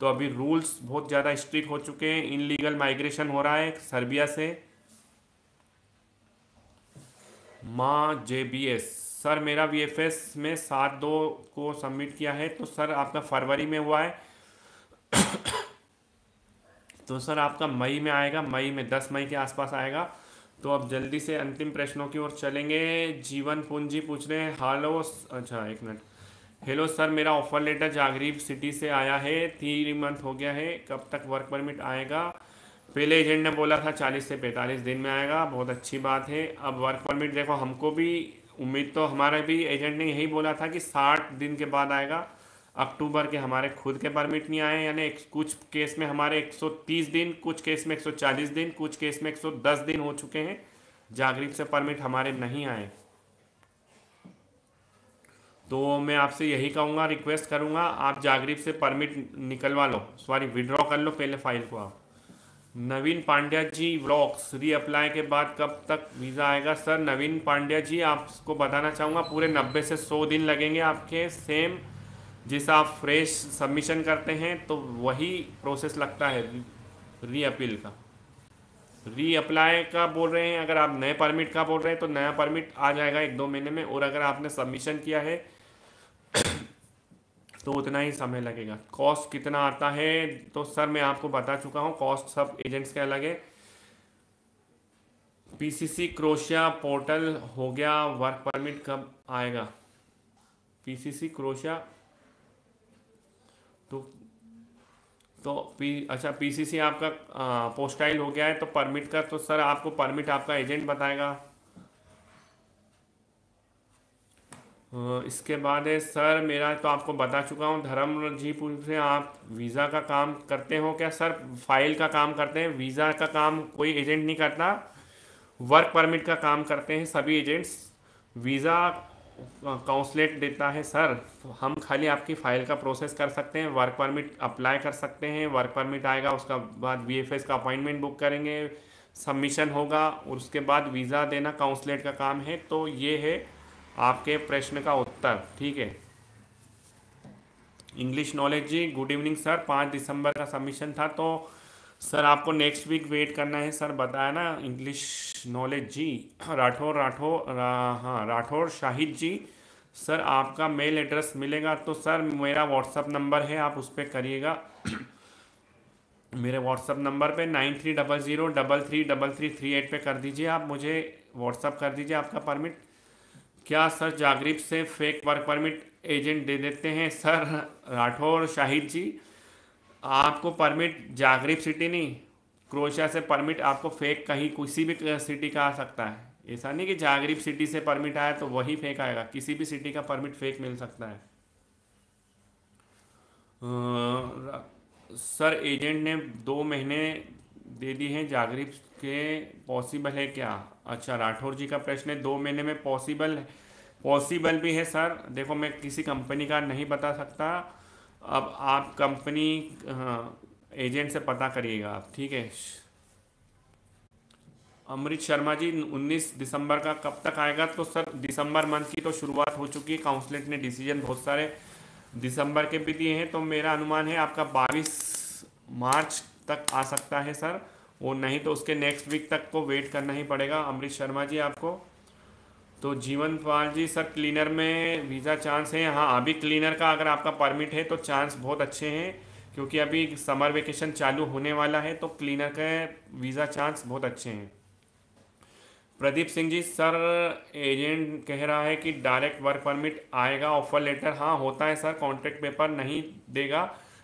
तो अभी रूल्स बहुत ज़्यादा स्ट्रिक्ट हो चुके हैं इनलीगल माइग्रेशन हो रहा है सर्बिया से। माँ जे बी एस सर मेरा वीएफएस में सात दो को सबमिट किया है तो सर आपका फरवरी में हुआ है। तो सर आपका मई में आएगा, मई में दस मई के आसपास आएगा। तो अब जल्दी से अंतिम प्रश्नों की ओर चलेंगे। जीवन पूंजी पूछ रहे हैं। हालो अच्छा एक मिनट। हेलो सर मेरा ऑफ़र लेटर जागरीब सिटी से आया है। थ्री मंथ हो गया है। कब तक वर्क परमिट आएगा? पहले एजेंट ने बोला था चालीस से पैंतालीस दिन में आएगा। बहुत अच्छी बात है। अब वर्क परमिट देखो, हमको भी उम्मीद तो हमारे भी एजेंट ने यही बोला था कि साठ दिन के बाद आएगा। अक्टूबर के हमारे खुद के परमिट नहीं आए, यानी कुछ केस में हमारे 130 दिन, कुछ केस में 140 दिन, कुछ केस में 110 दिन हो चुके हैं। जागृत से परमिट हमारे नहीं आए। तो मैं आपसे यही कहूँगा, रिक्वेस्ट करूँगा, आप जागृत से परमिट निकलवा लो। सॉरी, विड्रॉ कर लो पहले फ़ाइल को आप। Naveen Pandya ji vlogs re apply के बाद कब तक वीज़ा आएगा? सर नवीन पांड्या जी आपको बताना चाहूँगा, पूरे नब्बे से सौ दिन लगेंगे आपके सेम जिस आप फ्रेश सबमिशन करते हैं तो वही प्रोसेस लगता है री अपील का। री अप्लाई का बोल रहे हैं, अगर आप नए परमिट का बोल रहे हैं तो नया परमिट आ जाएगा एक दो महीने में, और अगर आपने सबमिशन किया है तो उतना ही समय लगेगा। कॉस्ट कितना आता है तो सर मैं आपको बता चुका हूँ, कॉस्ट सब एजेंट्स के अलग है। पीसीसी क्रोशिया पोर्टल हो गया, वर्क परमिट कब आएगा? पीसीसी क्रोशिया तो तो पी अच्छा पीसीसी आपका पोस्टाइल हो गया है तो परमिट का तो सर आपको परमिट आपका एजेंट बताएगा। इसके बाद है, सर, मेरा तो आपको बता चुका हूँ, धर्म जी पूछ से आप वीज़ा का काम करते हो क्या? सर, फ़ाइल का काम करते हैं, वीज़ा का काम कोई एजेंट नहीं करता। वर्क परमिट का काम करते हैं सभी एजेंट्स। वीज़ा काउंसलेट देता है, सर, हम खाली आपकी फ़ाइल का प्रोसेस कर सकते हैं, वर्क परमिट अप्लाई कर सकते हैं, वर्क परमिट आएगा, उसका बाद वी का अपॉइंटमेंट बुक करेंगे, सबमिशन होगा, और उसके बाद वीज़ा देना काउंसलेट का काम है। तो ये है आपके प्रश्न का उत्तर ठीक है? English knowledge ji good evening sir पाँच दिसंबर का सबमिशन था तो सर आपको नेक्स्ट वीक वेट करना है सर बताया ना? इंग्लिश नॉलेज जी राठौर राठौर रा, हाँ राठौर शाहिद जी सर आपका मेल एड्रेस मिलेगा तो सर मेरा व्हाट्सअप नंबर है आप उस पर करिएगा। मेरे व्हाट्सअप नंबर पे nine three double zero double three double three three eight पर कर दीजिए आप मुझे व्हाट्सअप कर दीजिए आपका परमिट क्या सर जागरीब से फेक वर्क परमिट एजेंट दे देते हैं? सर, राठौर, शाहिद जी, आपको परमिट जागरीब सिटी नहीं, क्रोशिया से परमिट आपको फेक कहीं किसी भी सिटी का आ सकता है। ऐसा नहीं कि जागरीब सिटी से परमिट आया तो वही फेक आएगा, किसी भी सिटी का परमिट फेक मिल सकता है। सर एजेंट ने दो महीने दे दी हैं जागरीब के पॉसिबल है क्या? अच्छा राठौर जी का प्रश्न है, दो महीने में पॉसिबल पॉसिबल भी है सर देखो, मैं किसी कंपनी का नहीं बता सकता। अब आप कंपनी एजेंट से पता करिएगा आप, ठीक है? अमृत शर्मा जी 19 दिसंबर का कब तक आएगा? तो सर दिसंबर मंथ की तो शुरुआत हो चुकी है। काउंसलेट ने डिसीज़न बहुत सारे दिसंबर के भी दिए हैं। तो मेरा अनुमान है, आपका 22 मार्च तक आ सकता है सर वो नहीं तो उसके नेक्स्ट वीक तक को वेट करना ही पड़ेगा। अमृत शर्मा जी आपको। तो जीवन पाल जी, सर क्लीनर में वीज़ा चांस है। हाँ अभी क्लीनर का अगर आपका परमिट है तो चांस बहुत अच्छे हैं, क्योंकि अभी समर वेकेशन चालू होने वाला है तो क्लीनर के वीज़ा चांस बहुत अच्छे हैं। प्रदीप सिंह जी, सर एजेंट कह रहा है कि डायरेक्ट वर्क परमिट आएगा ऑफ़र लेटर हाँ होता है, सर कॉन्ट्रैक्ट पेपर नहीं देगा।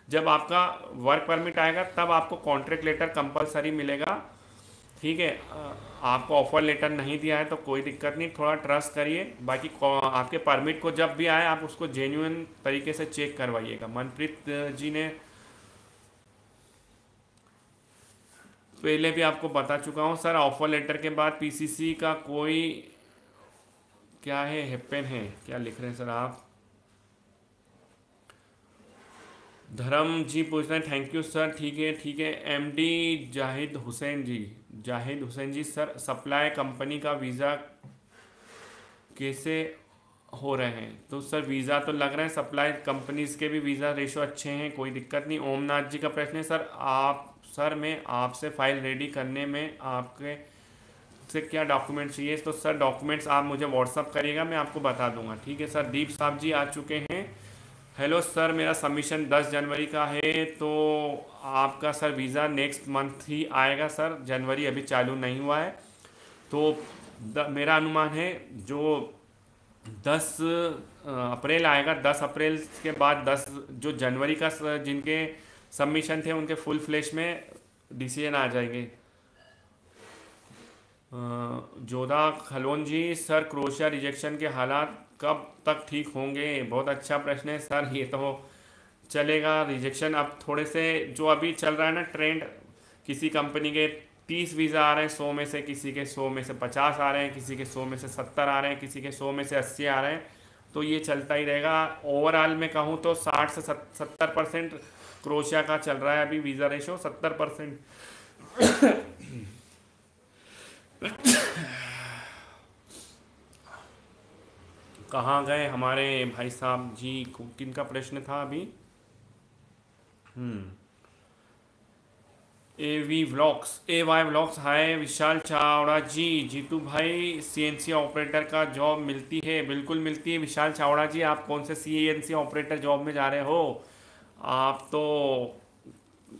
जब आपका वर्क परमिट आएगा, तब आपको कॉन्ट्रैक्ट लेटर कंपलसरी मिलेगा। ठीक है? आपको ऑफ़र लेटर नहीं दिया है तो कोई दिक्कत नहीं। थोड़ा ट्रस्ट करिए। बाकी आपके परमिट को जब भी आए, आप उसको जेन्यून तरीके से चेक करवाइएगा। मनप्रीत जी ने पहले भी आपको बता चुका हूँ, सर ऑफ़र लेटर के बाद पीसीसी का कोई, क्या है हेप्पन है? क्या लिख रहे हैं, सर आप? धर्म जी पूछ रहे हैं थैंक यू सर ठीक है ठीक है। MD Zahid Hussain ji, Zahid Hussain ji sir supply company का वीज़ा कैसे हो रहे हैं? तो सर वीज़ा तो लग रहे हैं सप्लाई कंपनीज़ के भी वीज़ा रेशो अच्छे हैं, कोई दिक्कत नहीं। ओमनाथ जी का प्रश्न है सर आप सर मैं आपसे फ़ाइल रेडी करने में आपके से क्या डॉक्यूमेंट्स चाहिए? तो सर डॉक्यूमेंट्स आप मुझे व्हाट्सअप करिएगा, मैं आपको बता दूँगा। ठीक है सर दीप साहब जी आ चुके हैं। हेलो सर मेरा सबमिशन 10 जनवरी का है तो आपका सर वीज़ा नेक्स्ट मंथ ही आएगा सर जनवरी अभी चालू नहीं हुआ है। तो द, मेरा अनुमान है जो 10 अप्रैल आएगा 10 अप्रैल के बाद 10 जो जनवरी का जिनके सबमिशन थे उनके फुल फ्लैश में डिसीज़न आ जाएँगे। Jodha Khalon ji sir Croatia rejection के हालात कब तक ठीक होंगे? बहुत अच्छा प्रश्न है सर, ये तो चलेगा। रिजेक्शन अब थोड़े से जो अभी चल रहा है ना ट्रेंड किसी कंपनी के तीस वीज़ा आ रहे हैं, सौ में से किसी के सौ में से पचास आ रहे हैं, किसी के सौ में से सत्तर आ रहे हैं, किसी के सौ में से अस्सी आ रहे हैं तो ये चलता ही रहेगा। ओवरऑल में कहूँ तो साठ से सत्तर परसेंट क्रोशिया का चल रहा है अभी वीज़ा रेशो, सत्तर परसेंट। कहाँ गए हमारे भाई साहब? जी किन का प्रश्न था अभी? A V vlogs A Y vlogs hi Vishal Chavda ji. Jitu भाई सीएनसी ऑपरेटर का जॉब मिलती है। बिल्कुल मिलती है। विशाल चावड़ा जी, आप कौन से सीएनसी ऑपरेटर जॉब में जा रहे हो? आप तो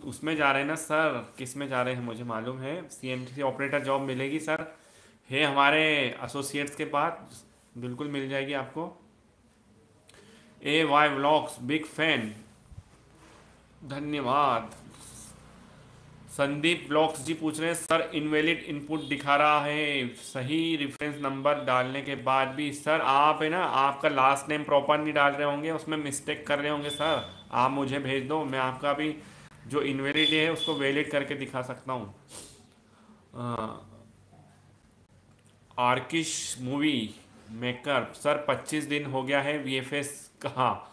उसमें जा रहे हैं ना, सर? किसमें जा रहे हैं मुझे मालूम है। सीएनसी ऑपरेटर जॉब मिलेगी, सर। है हमारे एसोसिएट्स के पास। बिल्कुल मिल जाएगी आपको। A Y vlogs big fan धन्यवाद। संदीप ब्लॉक्स जी पूछ रहे हैं, सर इनवैलिड इनपुट दिखा रहा है। सही रेफरेंस नंबर डालने के बाद भी, सर, आप है ना, आपका लास्ट नेम प्रॉपर नहीं डाल रहे होंगे, उसमें मिस्टेक कर रहे होंगे, सर। आप मुझे भेज दो, मैं आपका भी जो इनवैलिड है, उसको वैलिड करके दिखा सकता हूँ। आर्किश मूवी मेकर, सर 25 दिन हो गया है वी कहाँ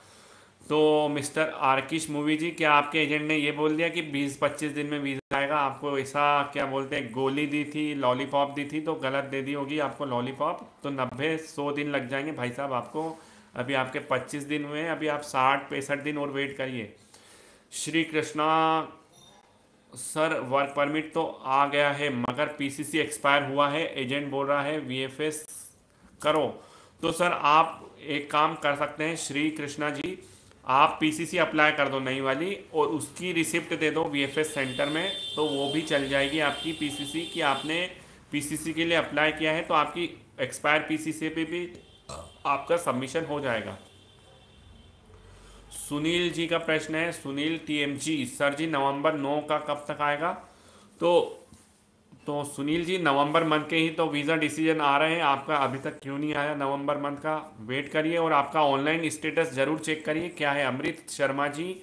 तो मिस्टर आर्किश मूवी जी, क्या आपके एजेंट ने ये बोल दिया कि 20-25 दिन में वीज़ा आएगा? आपको ऐसा क्या बोलते हैं, गोली दी थी, लॉलीपॉप दी थी तो गलत दे दी होगी आपको लॉलीपॉप? तो नब्बे, सौ दिन लग जाएँगे। भाई साहब, आपको अभी आपके 25 दिन हुए अभी आप साठ, पैंसठ दिन और वेट करिए। Shri Krishna, sir, work permit तो आ गया है, मगर पीसीसी एक्सपायर हुआ है, एजेंट बोल रहा है वीएफएस करो। तो सर, आप एक काम कर सकते हैं, श्री कृष्णा जी, आप पीसीसी अप्लाई कर दो नई वाली और उसकी रिसिप्ट दे दो वीएफएस सेंटर में तो वो भी चल जाएगी आपकी पीसीसी कि। आपने पीसीसी के लिए अप्लाई किया है तो आपकी एक्सपायर पीसीसी पे भी आपका सबमिशन हो जाएगा। सुनील जी का प्रश्न है, सुनील टीएमजी सर जी, नवंबर नौ का कब तक आएगा? तो तो सुनील जी, नवंबर मंथ के ही तो वीज़ा डिसीज़न आ रहे हैं। आपका अभी तक क्यों नहीं आया नवंबर मंथ का? वेट करिए और आपका ऑनलाइन स्टेटस ज़रूर चेक करिए। क्या है अमृत शर्मा जी,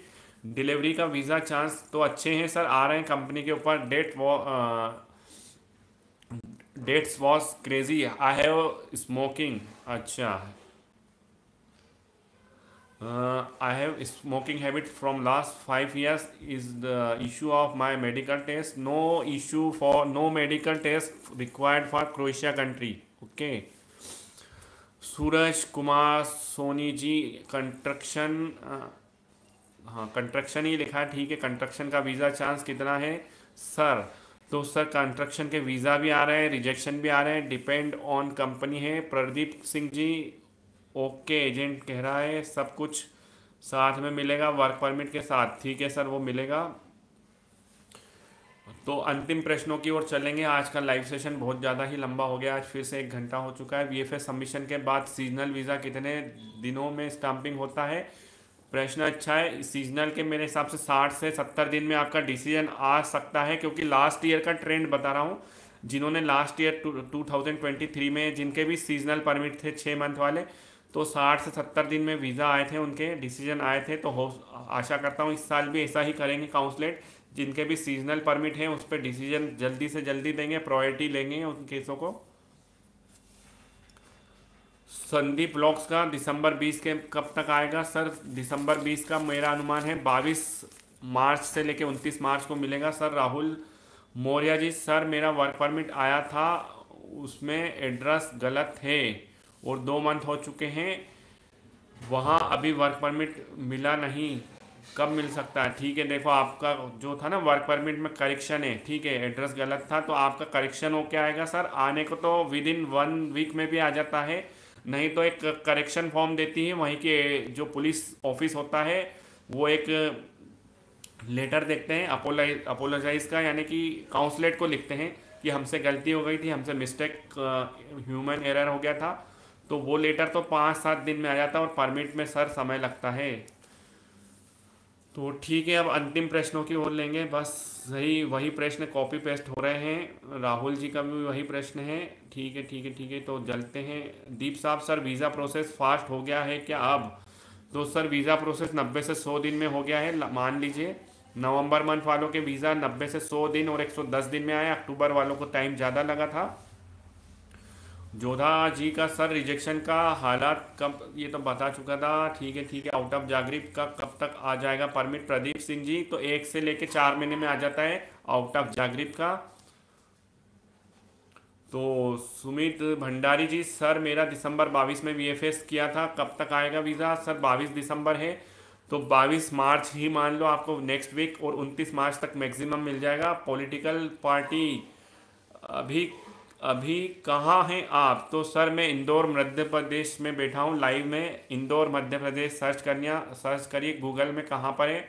डिलीवरी का वीज़ा चांस तो अच्छे हैं सर, आ रहे हैं कंपनी के ऊपर। डेट वो dates was crazy. I have smoking. अच्छा। Uh, I have smoking habit from last five years is the issue of my medical test no issue for no medical test required for Croatia country okay Suraj Kumar Soni ji construction हाँ construction ही लिखा है ठीक है construction का visa chance कितना है sir तो सर कंस्ट्रक्शन के वीज़ा भी आ रहे हैं रिजेक्शन भी आ रहे हैं डिपेंड ऑन कंपनी है प्रदीप सिंह जी ओके, एजेंट कह रहा है, सब कुछ साथ में मिलेगा वर्क परमिट के साथ। ठीक है सर, वो मिलेगा। तो अंतिम प्रश्नों की ओर चलेंगे। आज का लाइव सेशन बहुत ज़्यादा ही लंबा हो गया, आज फिर से एक घंटा हो चुका है। वीएफएस सबमिशन के बाद सीजनल वीज़ा कितने दिनों में स्टाम्पिंग होता है? प्रश्न अच्छा है सीजनल के मेरे हिसाब से साठ से सत्तर दिन में आपका डिसीज़न आ सकता है, क्योंकि लास्ट ईयर का ट्रेंड बता रहा हूँ, जिन्होंने last year two thousand twenty three में, जिनके भी सीजनल परमिट थे छः मंथ वाले तो साठ से सत्तर दिन में वीज़ा आए थे, उनके डिसीज़न आए थे तो हो, आशा करता हूँ इस साल भी ऐसा ही करेंगे काउंसलेट जिनके भी सीजनल परमिट हैं, उस पर डिसीज़न जल्दी से जल्दी देंगे प्रायोरिटी लेंगे उन केसों को। संदीप ब्लॉक्स का दिसंबर 20 के, कब तक आएगा? सर, दिसंबर 20 का मेरा अनुमान है 22 मार्च से लेके 29 मार्च को मिलेगा। सर, राहुल मौर्य जी, सर, मेरा वर्क परमिट आया था, उसमें एड्रेस गलत है। और दो मंथ हो चुके हैं, वहाँ अभी वर्क परमिट मिला नहीं। कब मिल सकता है? ठीक है, देखो आपका जो था ना वर्क परमिट में करेक्शन है, ठीक है एड्रेस गलत था तो आपका करेक्शन हो क्या आएगा सर? आने को तो विद इन वन वीक में भी आ जाता है, नहीं तो एक करेक्शन फॉर्म देती है, वहीं के जो पुलिस ऑफ़िस होता है, वो एक लेटर देखते हैं अपोलाइज अपोलोजाइज का, यानी कि काउंसलेट को लिखते हैं कि हमसे गलती हो गई थी, हमसे मिस्टेक ह्यूमन एरर हो गया था। तो वो लेटर तो पाँच सात दिन में आ जाता है और परमिट में सर समय लगता है। तो ठीक है, अब अंतिम प्रश्नों की ओर लेंगे। बस सही, वही प्रश्न कॉपी पेस्ट हो रहे हैं। राहुल जी का भी वही प्रश्न है। ठीक है ठीक है ठीक है तो जलते हैं। दीप साहब, सर वीज़ा प्रोसेस फास्ट हो गया है क्या अब? तो सर वीज़ा प्रोसेस नब्बे से सौ दिन में हो गया है मान लीजिए। नवंबर मंथ वालों के वीज़ा नब्बे से सौ दिन और एक सौ दस दिन में आए। अक्टूबर वालों को टाइम ज़्यादा लगा था। जोधा जी का सर रिजेक्शन का हालात कब ये तो बता चुका था। ठीक है ठीक है आउट ऑफ़ जागृत का कब तक आ जाएगा परमिट प्रदीप सिंह जी तो एक से लेके चार महीने में आ जाता है आउट ऑफ़ जागृत का। तो सुमित भंडारी जी, सर मेरा दिसंबर 22 में वीएफएस किया था। कब तक आएगा वीज़ा? सर 22 दिसंबर है। तो 22 मार्च ही मान लो आपको नेक्स्ट वीक और 29 मार्च तक मैक्सिमम मिल जाएगा। पॉलिटिकल पार्टी अभी अभी कहाँ हैं आप? तो सर, मैं इंदौर, मध्य प्रदेश में बैठा हूँ लाइव में। इंदौर, मध्य प्रदेश सर्च करना सर्च करिए गूगल में कहाँ पर है?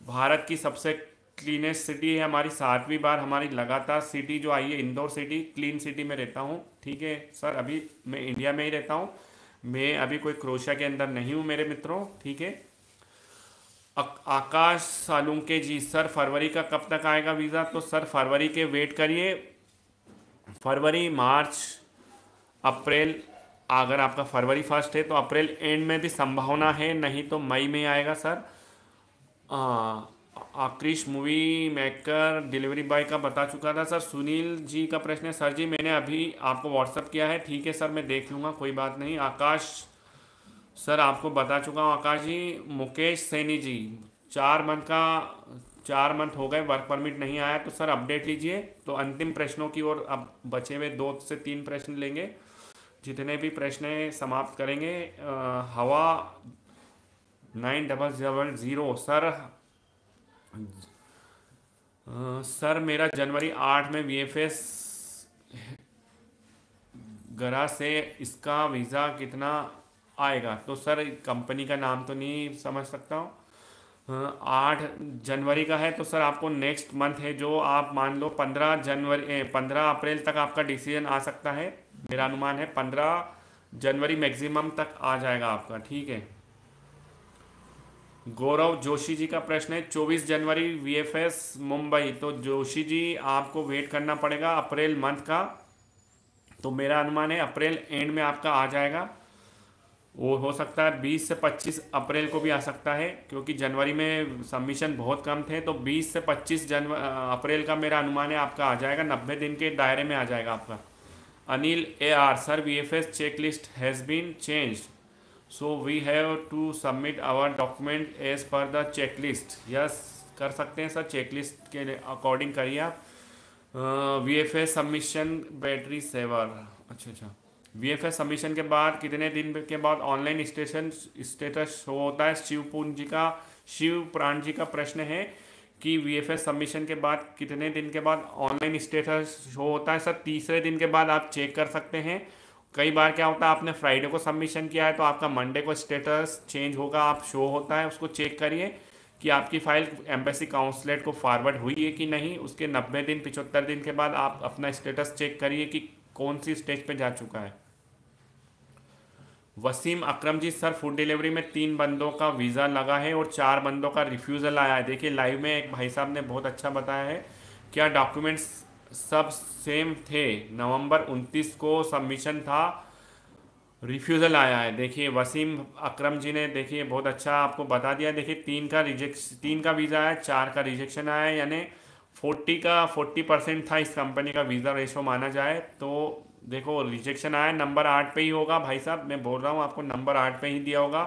भारत की सबसे क्लीनेस्ट सिटी है हमारी, सातवीं बार हमारी लगातार सिटी जो आई है, इंदौर सिटी क्लीन सिटी में रहता हूँ। ठीक है, सर, अभी मैं इंडिया में ही रहता हूँ। मैं अभी कोई क्रोशिया के अंदर नहीं हूँ मेरे मित्रों। ठीक है। आकाश सालुंके जी, सर, फरवरी का कब तक आएगा वीज़ा तो सर, फरवरी के वेट करिए। फरवरी, मार्च, अप्रैल, अगर आपका फरवरी फ़र्स्ट है तो अप्रैल एंड में भी संभावना है, नहीं तो मई में आएगा, sir. Aakrish movie maker, delivery boy का बता चुका था, सर। सुनील जी का प्रश्न है, सर जी, मैंने अभी आपको व्हाट्सअप किया है। ठीक है, सर, मैं देख लूँगा, कोई बात नहीं। आकाश, सर, आपको बता चुका हूँ, आकाश जी, मुकेश सैनी जी, चार मंथ का चार मंथ हो गए वर्क परमिट नहीं आया तो सर अपडेट लीजिए। तो अंतिम प्रश्नों की ओर अब बचे हुए दो से तीन प्रश्न लेंगे। जितने भी प्रश्न समाप्त करेंगे। आ, हवा nine double double zero sir आ, सर मेरा जनवरी आठ में वी एफ़ एस गरा से इसका वीज़ा कितना आएगा? तो सर कंपनी का नाम तो नहीं समझ सकता हूँ। आठ जनवरी का है तो सर आपको नेक्स्ट मंथ है, जो आप मान लो पंद्रह जनवरी पंद्रह अप्रैल तक आपका डिसीज़न आ सकता है। मेरा अनुमान है पंद्रह जनवरी मैक्सिमम तक आ जाएगा आपका, ठीक है। गौरव जोशी जी का प्रश्न है, चौबीस जनवरी वीएफएस मुंबई तो जोशी जी, आपको वेट करना पड़ेगा अप्रैल मंथ का। तो मेरा अनुमान है अप्रैल एंड में आपका आ जाएगा। वो हो सकता है 20 से 25 अप्रैल को भी आ सकता है, क्योंकि जनवरी में सबमिशन बहुत कम थे तो 20 से 25 जनवरी अप्रैल का मेरा अनुमान है आपका आ जाएगा, नब्बे दिन के दायरे में आ जाएगा आपका। Anil A R, sir V F S check list has been change so we have to submit our document as per the check list yes कर सकते हैं सर चेक लिस्ट के अकॉर्डिंग करिए आप। V F S submission battery saver अच्छा अच्छा। We F S submission के बाद, कितने दिन के बाद ऑनलाइन स्टेशन स्टेटस शो होता है? शिवपूर्ण जी का, शिव प्राण जी का प्रश्न है कि वी एफ़ एस सबमिशन के बाद कितने दिन के बाद ऑनलाइन स्टेटस शो होता है? सर, तीसरे दिन के बाद आप चेक कर सकते हैं। कई बार क्या होता है, आपने फ्राइडे को सबमिशन किया है तो आपका मंडे को स्टेटस चेंज होगा, आप शो होता है, उसको चेक करिए कि आपकी फ़ाइल एम्बेसी काउंसलेट को फॉरवर्ड हुई है कि नहीं। उसके नब्बे दिन पिछहत्तर दिन के बाद आप अपना स्टेटस चेक करिए कि कौन सी स्टेज पे जा चुका है। Wasim Akram ji, sir food delivery में तीन बंदों का वीज़ा लगा है और चार बंदों का रिफ्यूज़ल आया है। देखिए लाइव में एक भाई साहब ने बहुत अच्छा बताया है। क्या डॉक्यूमेंट्स सब सेम थे? नवंबर 29 को सबमिशन था। रिफ्यूज़ल आया है। देखिए, वसीम अकरम जी ने, देखिए, बहुत अच्छा आपको बता दिया। देखिए, तीन का रिजेक्श तीन का वीज़ा आया, चार का रिजेक्शन आया यानी फोर्टी का फोर्टी परसेंट था इस कंपनी का वीज़ा रेशो माना जाए। तो देखो रिजेक्शन आया नंबर आठ पे ही होगा। भाई साहब, मैं बोल रहा हूँ, आपको नंबर आठ पे ही दिया होगा।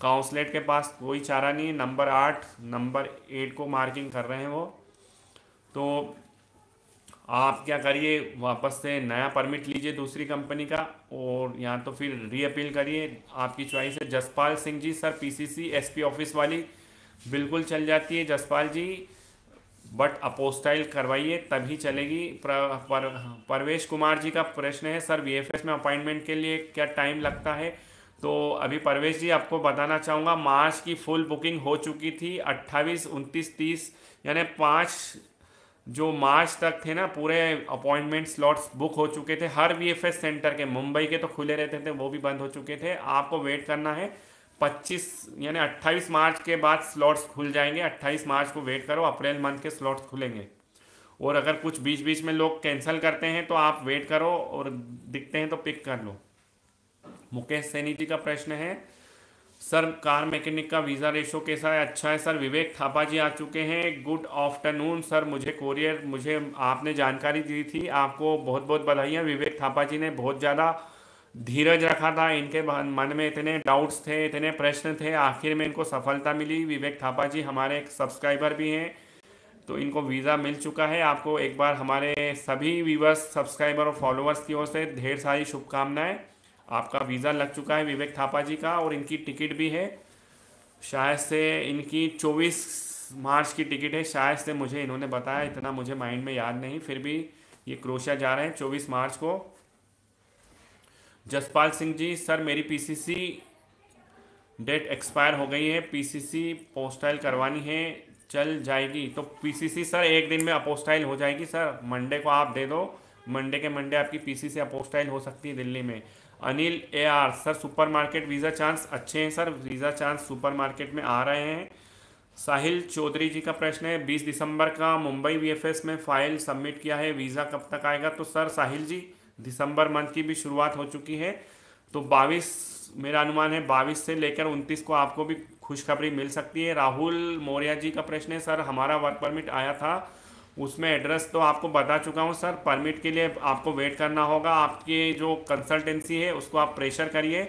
काउंसलेट के पास कोई चारा नहीं नंबर आठ नंबर एट को मार्किंग कर रहे हैं वो। तो आप क्या करिए, वापस से नया परमिट लीजिए दूसरी कंपनी का और या तो फिर रीअपील करिए। आपकी चॉइस है। Jaspal Singh ji sir PCC SP office वाली। बिल्कुल चल जाती है जसपाल जी। बट अपोस्टाइल करवाइए तभी चलेगी। पर, पर, परवेश कुमार जी का प्रश्न है सर वीएफएस में अपॉइंटमेंट के लिए क्या टाइम लगता है? तो अभी परवेश जी आपको बताना चाहूँगा मार्च की फुल बुकिंग हो चुकी थी अट्ठाईस उनतीस तीस यानी पाँच जो मार्च तक थे ना पूरे अपॉइंटमेंट स्लॉट्स बुक हो चुके थे। हर वीएफएस सेंटर के मुंबई के तो खुले रहते थे वो भी बंद हो चुके थे। आपको वेट करना है 25 यानी 28 मार्च के बाद स्लॉट्स खुल जाएँगे। 28 मार्च को वेट करो, अप्रैल मंथ के स्लॉट्स खुलेंगे। और अगर कुछ बीच बीच में लोग कैंसिल करते हैं तो आप वेट करो और दिखते हैं तो पिक कर लो। मुकेश सैनी जी का प्रश्न है, सर, कार मैकेनिक का वीज़ा रेशो कैसा है? अच्छा है, सर। विवेक थापा जी आ चुके हैं। Good afternoon, sir. मुझे कोरियर, मुझे, आपने जानकारी दी थी। आपको बहुत बहुत बधाइयाँ। विवेक थापा जी ने बहुत ज़्यादा धीरज रखा था इनके मन में इतने डाउट्स थे, इतने प्रश्न थे, आखिर में इनको सफलता मिली। विवेक थापा जी हमारे एक सब्सक्राइबर भी हैं तो इनको वीज़ा मिल चुका है। आपको एक बार हमारे सभी व्यूवर्स सब्सक्राइबर और फॉलोअर्स की ओर से ढेर सारी शुभकामनाएँ। आपका वीज़ा लग चुका है विवेक थापा जी का और इनकी टिकट भी है। शायद से इनकी 24 मार्च की टिकट है। शायद से मुझे इन्होंने बताया, इतना मुझे माइंड में याद नहीं। फिर भी ये क्रोशिया जा रहे हैं 24 मार्च को। जसपाल सिंह जी, सर, मेरी पीसीसी डेट एक्सपायर हो गई है। पीसीसी पोस्टाइल करवानी है, चल जाएगी। तो पीसीसी सर, एक दिन में अपोस्टाइल हो जाएगी, सर। मंडे को आप दे दो। मंडे के मंडे आपकी पीसीसी अपोस्टाइल हो सकती है दिल्ली में। Anil A R sir super market visa chance अच्छे हैं, sir. Visa chance super market में आ रहे हैं। साहिल चौधरी जी का प्रश्न है 20 दिसंबर का मुंबई वीएफएस में फ़ाइल सबमिट किया है वीज़ा कब तक आएगा? तो सर, साहिल जी दिसंबर मंथ की भी शुरुआत हो चुकी है। तो 22 मेरा अनुमान है 22 से लेकर 29 को आपको भी खुशखबरी मिल सकती है। राहुल मौर्य जी का प्रश्न है, सर, हमारा वर्क परमिट आया था, उसमें एड्रेस तो आपको बता चुका हूँ, सर, परमिट के लिए आपको वेट करना होगा। आपकी जो कंसल्टेंसी है, उसको आप प्रेशर करिए,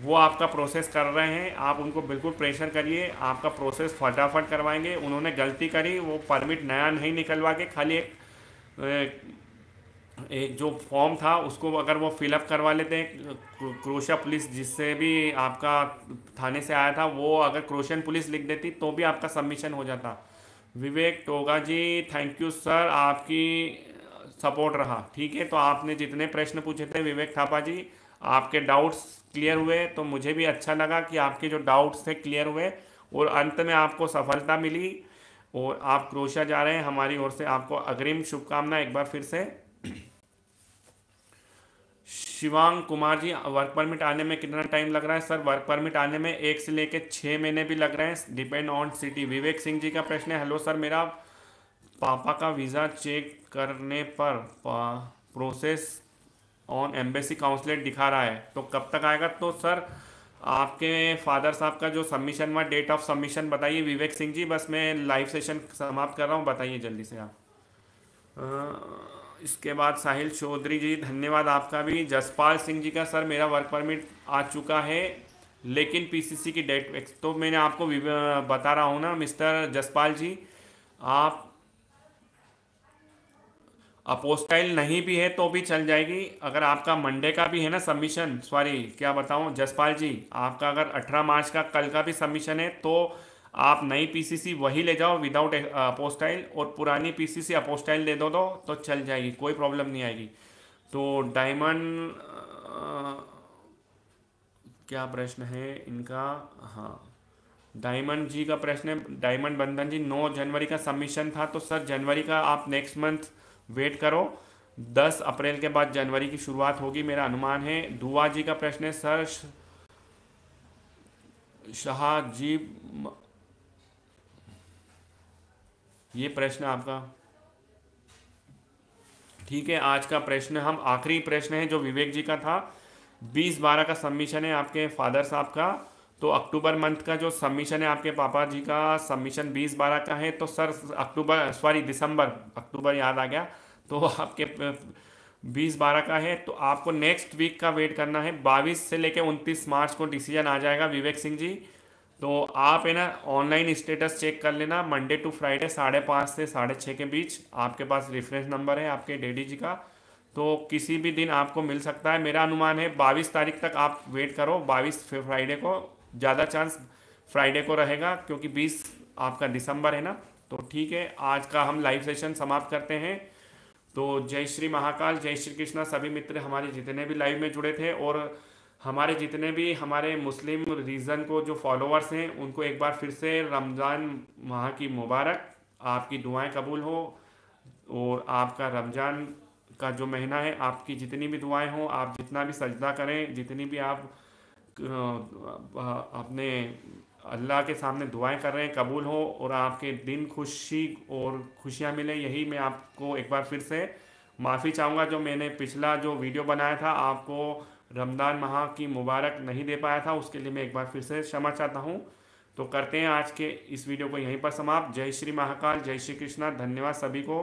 वो आपका प्रोसेस कर रहे हैं, आप उनको बिल्कुल प्रेशर करिए, आपका प्रोसेस फटाफट करवाएँगे। उन्होंने गलती करी, वो परमिट नया नहीं निकलवा के खाली एक एक जो फॉर्म था, उसको अगर वो फिलअप करवा लेते हैं क्रोशा पुलिस जिससे भी आपका थाने से आया था, वो अगर क्रोशन पुलिस लिख देती तो भी आपका सबमिशन हो जाता। Vivek Toga ji thank you sir आपकी सपोर्ट रहा। ठीक है तो आपने जितने प्रश्न पूछे थे, विवेक थापा जी, आपके डाउट्स क्लियर हुए तो मुझे भी अच्छा लगा कि आपके जो डाउट्स थे क्लियर हुए, और अंत में आपको सफलता मिली, और आप क्रोशिया जा रहे हैं, हमारी ओर से आपको अग्रिम शुभकामना एक बार फिर से। शिवांग कुमार जी वर्क परमिट आने में कितना टाइम लग रहा है? सर वर्क परमिट आने में एक से लेकर छः महीने भी लग रहे हैं। Depend on city Vivek Singh ji का प्रश्न है। हेलो सर मेरा पापा का वीज़ा चेक करने पर प्रोसेस ऑन एम्बेसी काउंसलेट दिखा रहा है। तो कब तक आएगा? तो सर आपके फादर साहब का जो सबमिशन हुआ डेट ऑफ़ सबमिशन बताइए। विवेक सिंह जी, बस मैं लाइव सेशन समाप्त कर रहा हूँ। बताइए जल्दी से आप। इसके बाद साहिल चौधरी जी, धन्यवाद आपका भी। जसपाल सिंह जी का सर मेरा वर्क परमिट आ चुका है, लेकिन पीसीसी की डेट तो मैंने आपको बता रहा हूँ ना, मिस्टर जसपाल जी, आप अपोस्टाइल नहीं भी है तो भी चल जाएगी। अगर आपका मंडे का भी है ना सबमिशन सॉरी क्या बताऊँ, जसपाल जी, आपका अगर 18 मार्च का कल का भी सबमिशन है तो आप नई पीसीसी वही ले जाओ विदाउट अपोस्टाइल और पुरानी पीसीसी अपोस्टाइल दे दो दो तो चल जाएगी, कोई प्रॉब्लम नहीं आएगी। तो डायमंड क्या प्रश्न है इनका? हाँ डायमंड जी का प्रश्न है डायमंड बंधन जी 9 जनवरी का सबमिशन था तो सर जनवरी का आप नेक्स्ट मंथ वेट करो। 10 अप्रैल के बाद जनवरी की शुरुआत होगी, मेरा अनुमान है। दुआ जी का प्रश्न है, सर शाहजी ये प्रश्न आपका। ठीक है, आज का प्रश्न, हम आखिरी प्रश्न है जो विवेक जी का था। बीस बारह का सबमिशन है आपके फादर साहब का। तो अक्टूबर मंथ का जो सबमिशन है आपके पापा जी का सबमिशन बीस बारह का है। तो सर, अक्टूबर सॉरी दिसंबर, अक्टूबर याद आ गया। तो आपके बीस बारह का है। तो आपको नेक्स्ट वीक का वेट करना है। बाईस से लेकर उनतीस मार्च को डिसीज़न आ जाएगा विवेक सिंह जी। तो आप है ना ऑनलाइन स्टेटस चेक कर लेना मंडे टू फ्राइडे साढ़े पाँच से साढ़े छः के बीच आपके पास रेफरेंस नंबर है आपके डेडी जी का। तो किसी भी दिन आपको मिल सकता है। मेरा अनुमान है बाईस तारीख तक आप वेट करो, बाईस फ्राइडे को। ज़्यादा चांस फ्राइडे को रहेगा क्योंकि बीस आपका दिसंबर है ना। तो ठीक है, आज का हम लाइव सेशन समाप्त करते हैं। तो जय श्री महाकाल, जय श्री कृष्णा, सभी मित्र हमारे जितने भी लाइव में जुड़े थे और हमारे जितने भी हमारे मुस्लिम रीजन को जो फॉलोअर्स हैं, उनको एक बार फिर से रमज़ान माह की मुबारक। आपकी दुआएँ कबूल हो और आपका रमज़ान का जो महीना है, आपकी जितनी भी दुआएँ हों, आप जितना भी सजदा करें, जितनी भी आप अपने अल्लाह के सामने दुआएँ कर रहे हैं, कबूल हो और आपके दिन खुशी और खुशियाँ मिले, यही मैं आपको एक बार फिर से माफ़ी चाहूँगा। जो मैंने पिछला जो वीडियो बनाया था, आपको रमज़ान माह की मुबारक नहीं दे पाया था, उसके लिए मैं एक बार फिर से क्षमा चाहता हूँ। तो करते हैं आज के इस वीडियो को यहीं पर समाप्त। जय श्री महाकाल, जय श्री कृष्णा, धन्यवाद सभी को।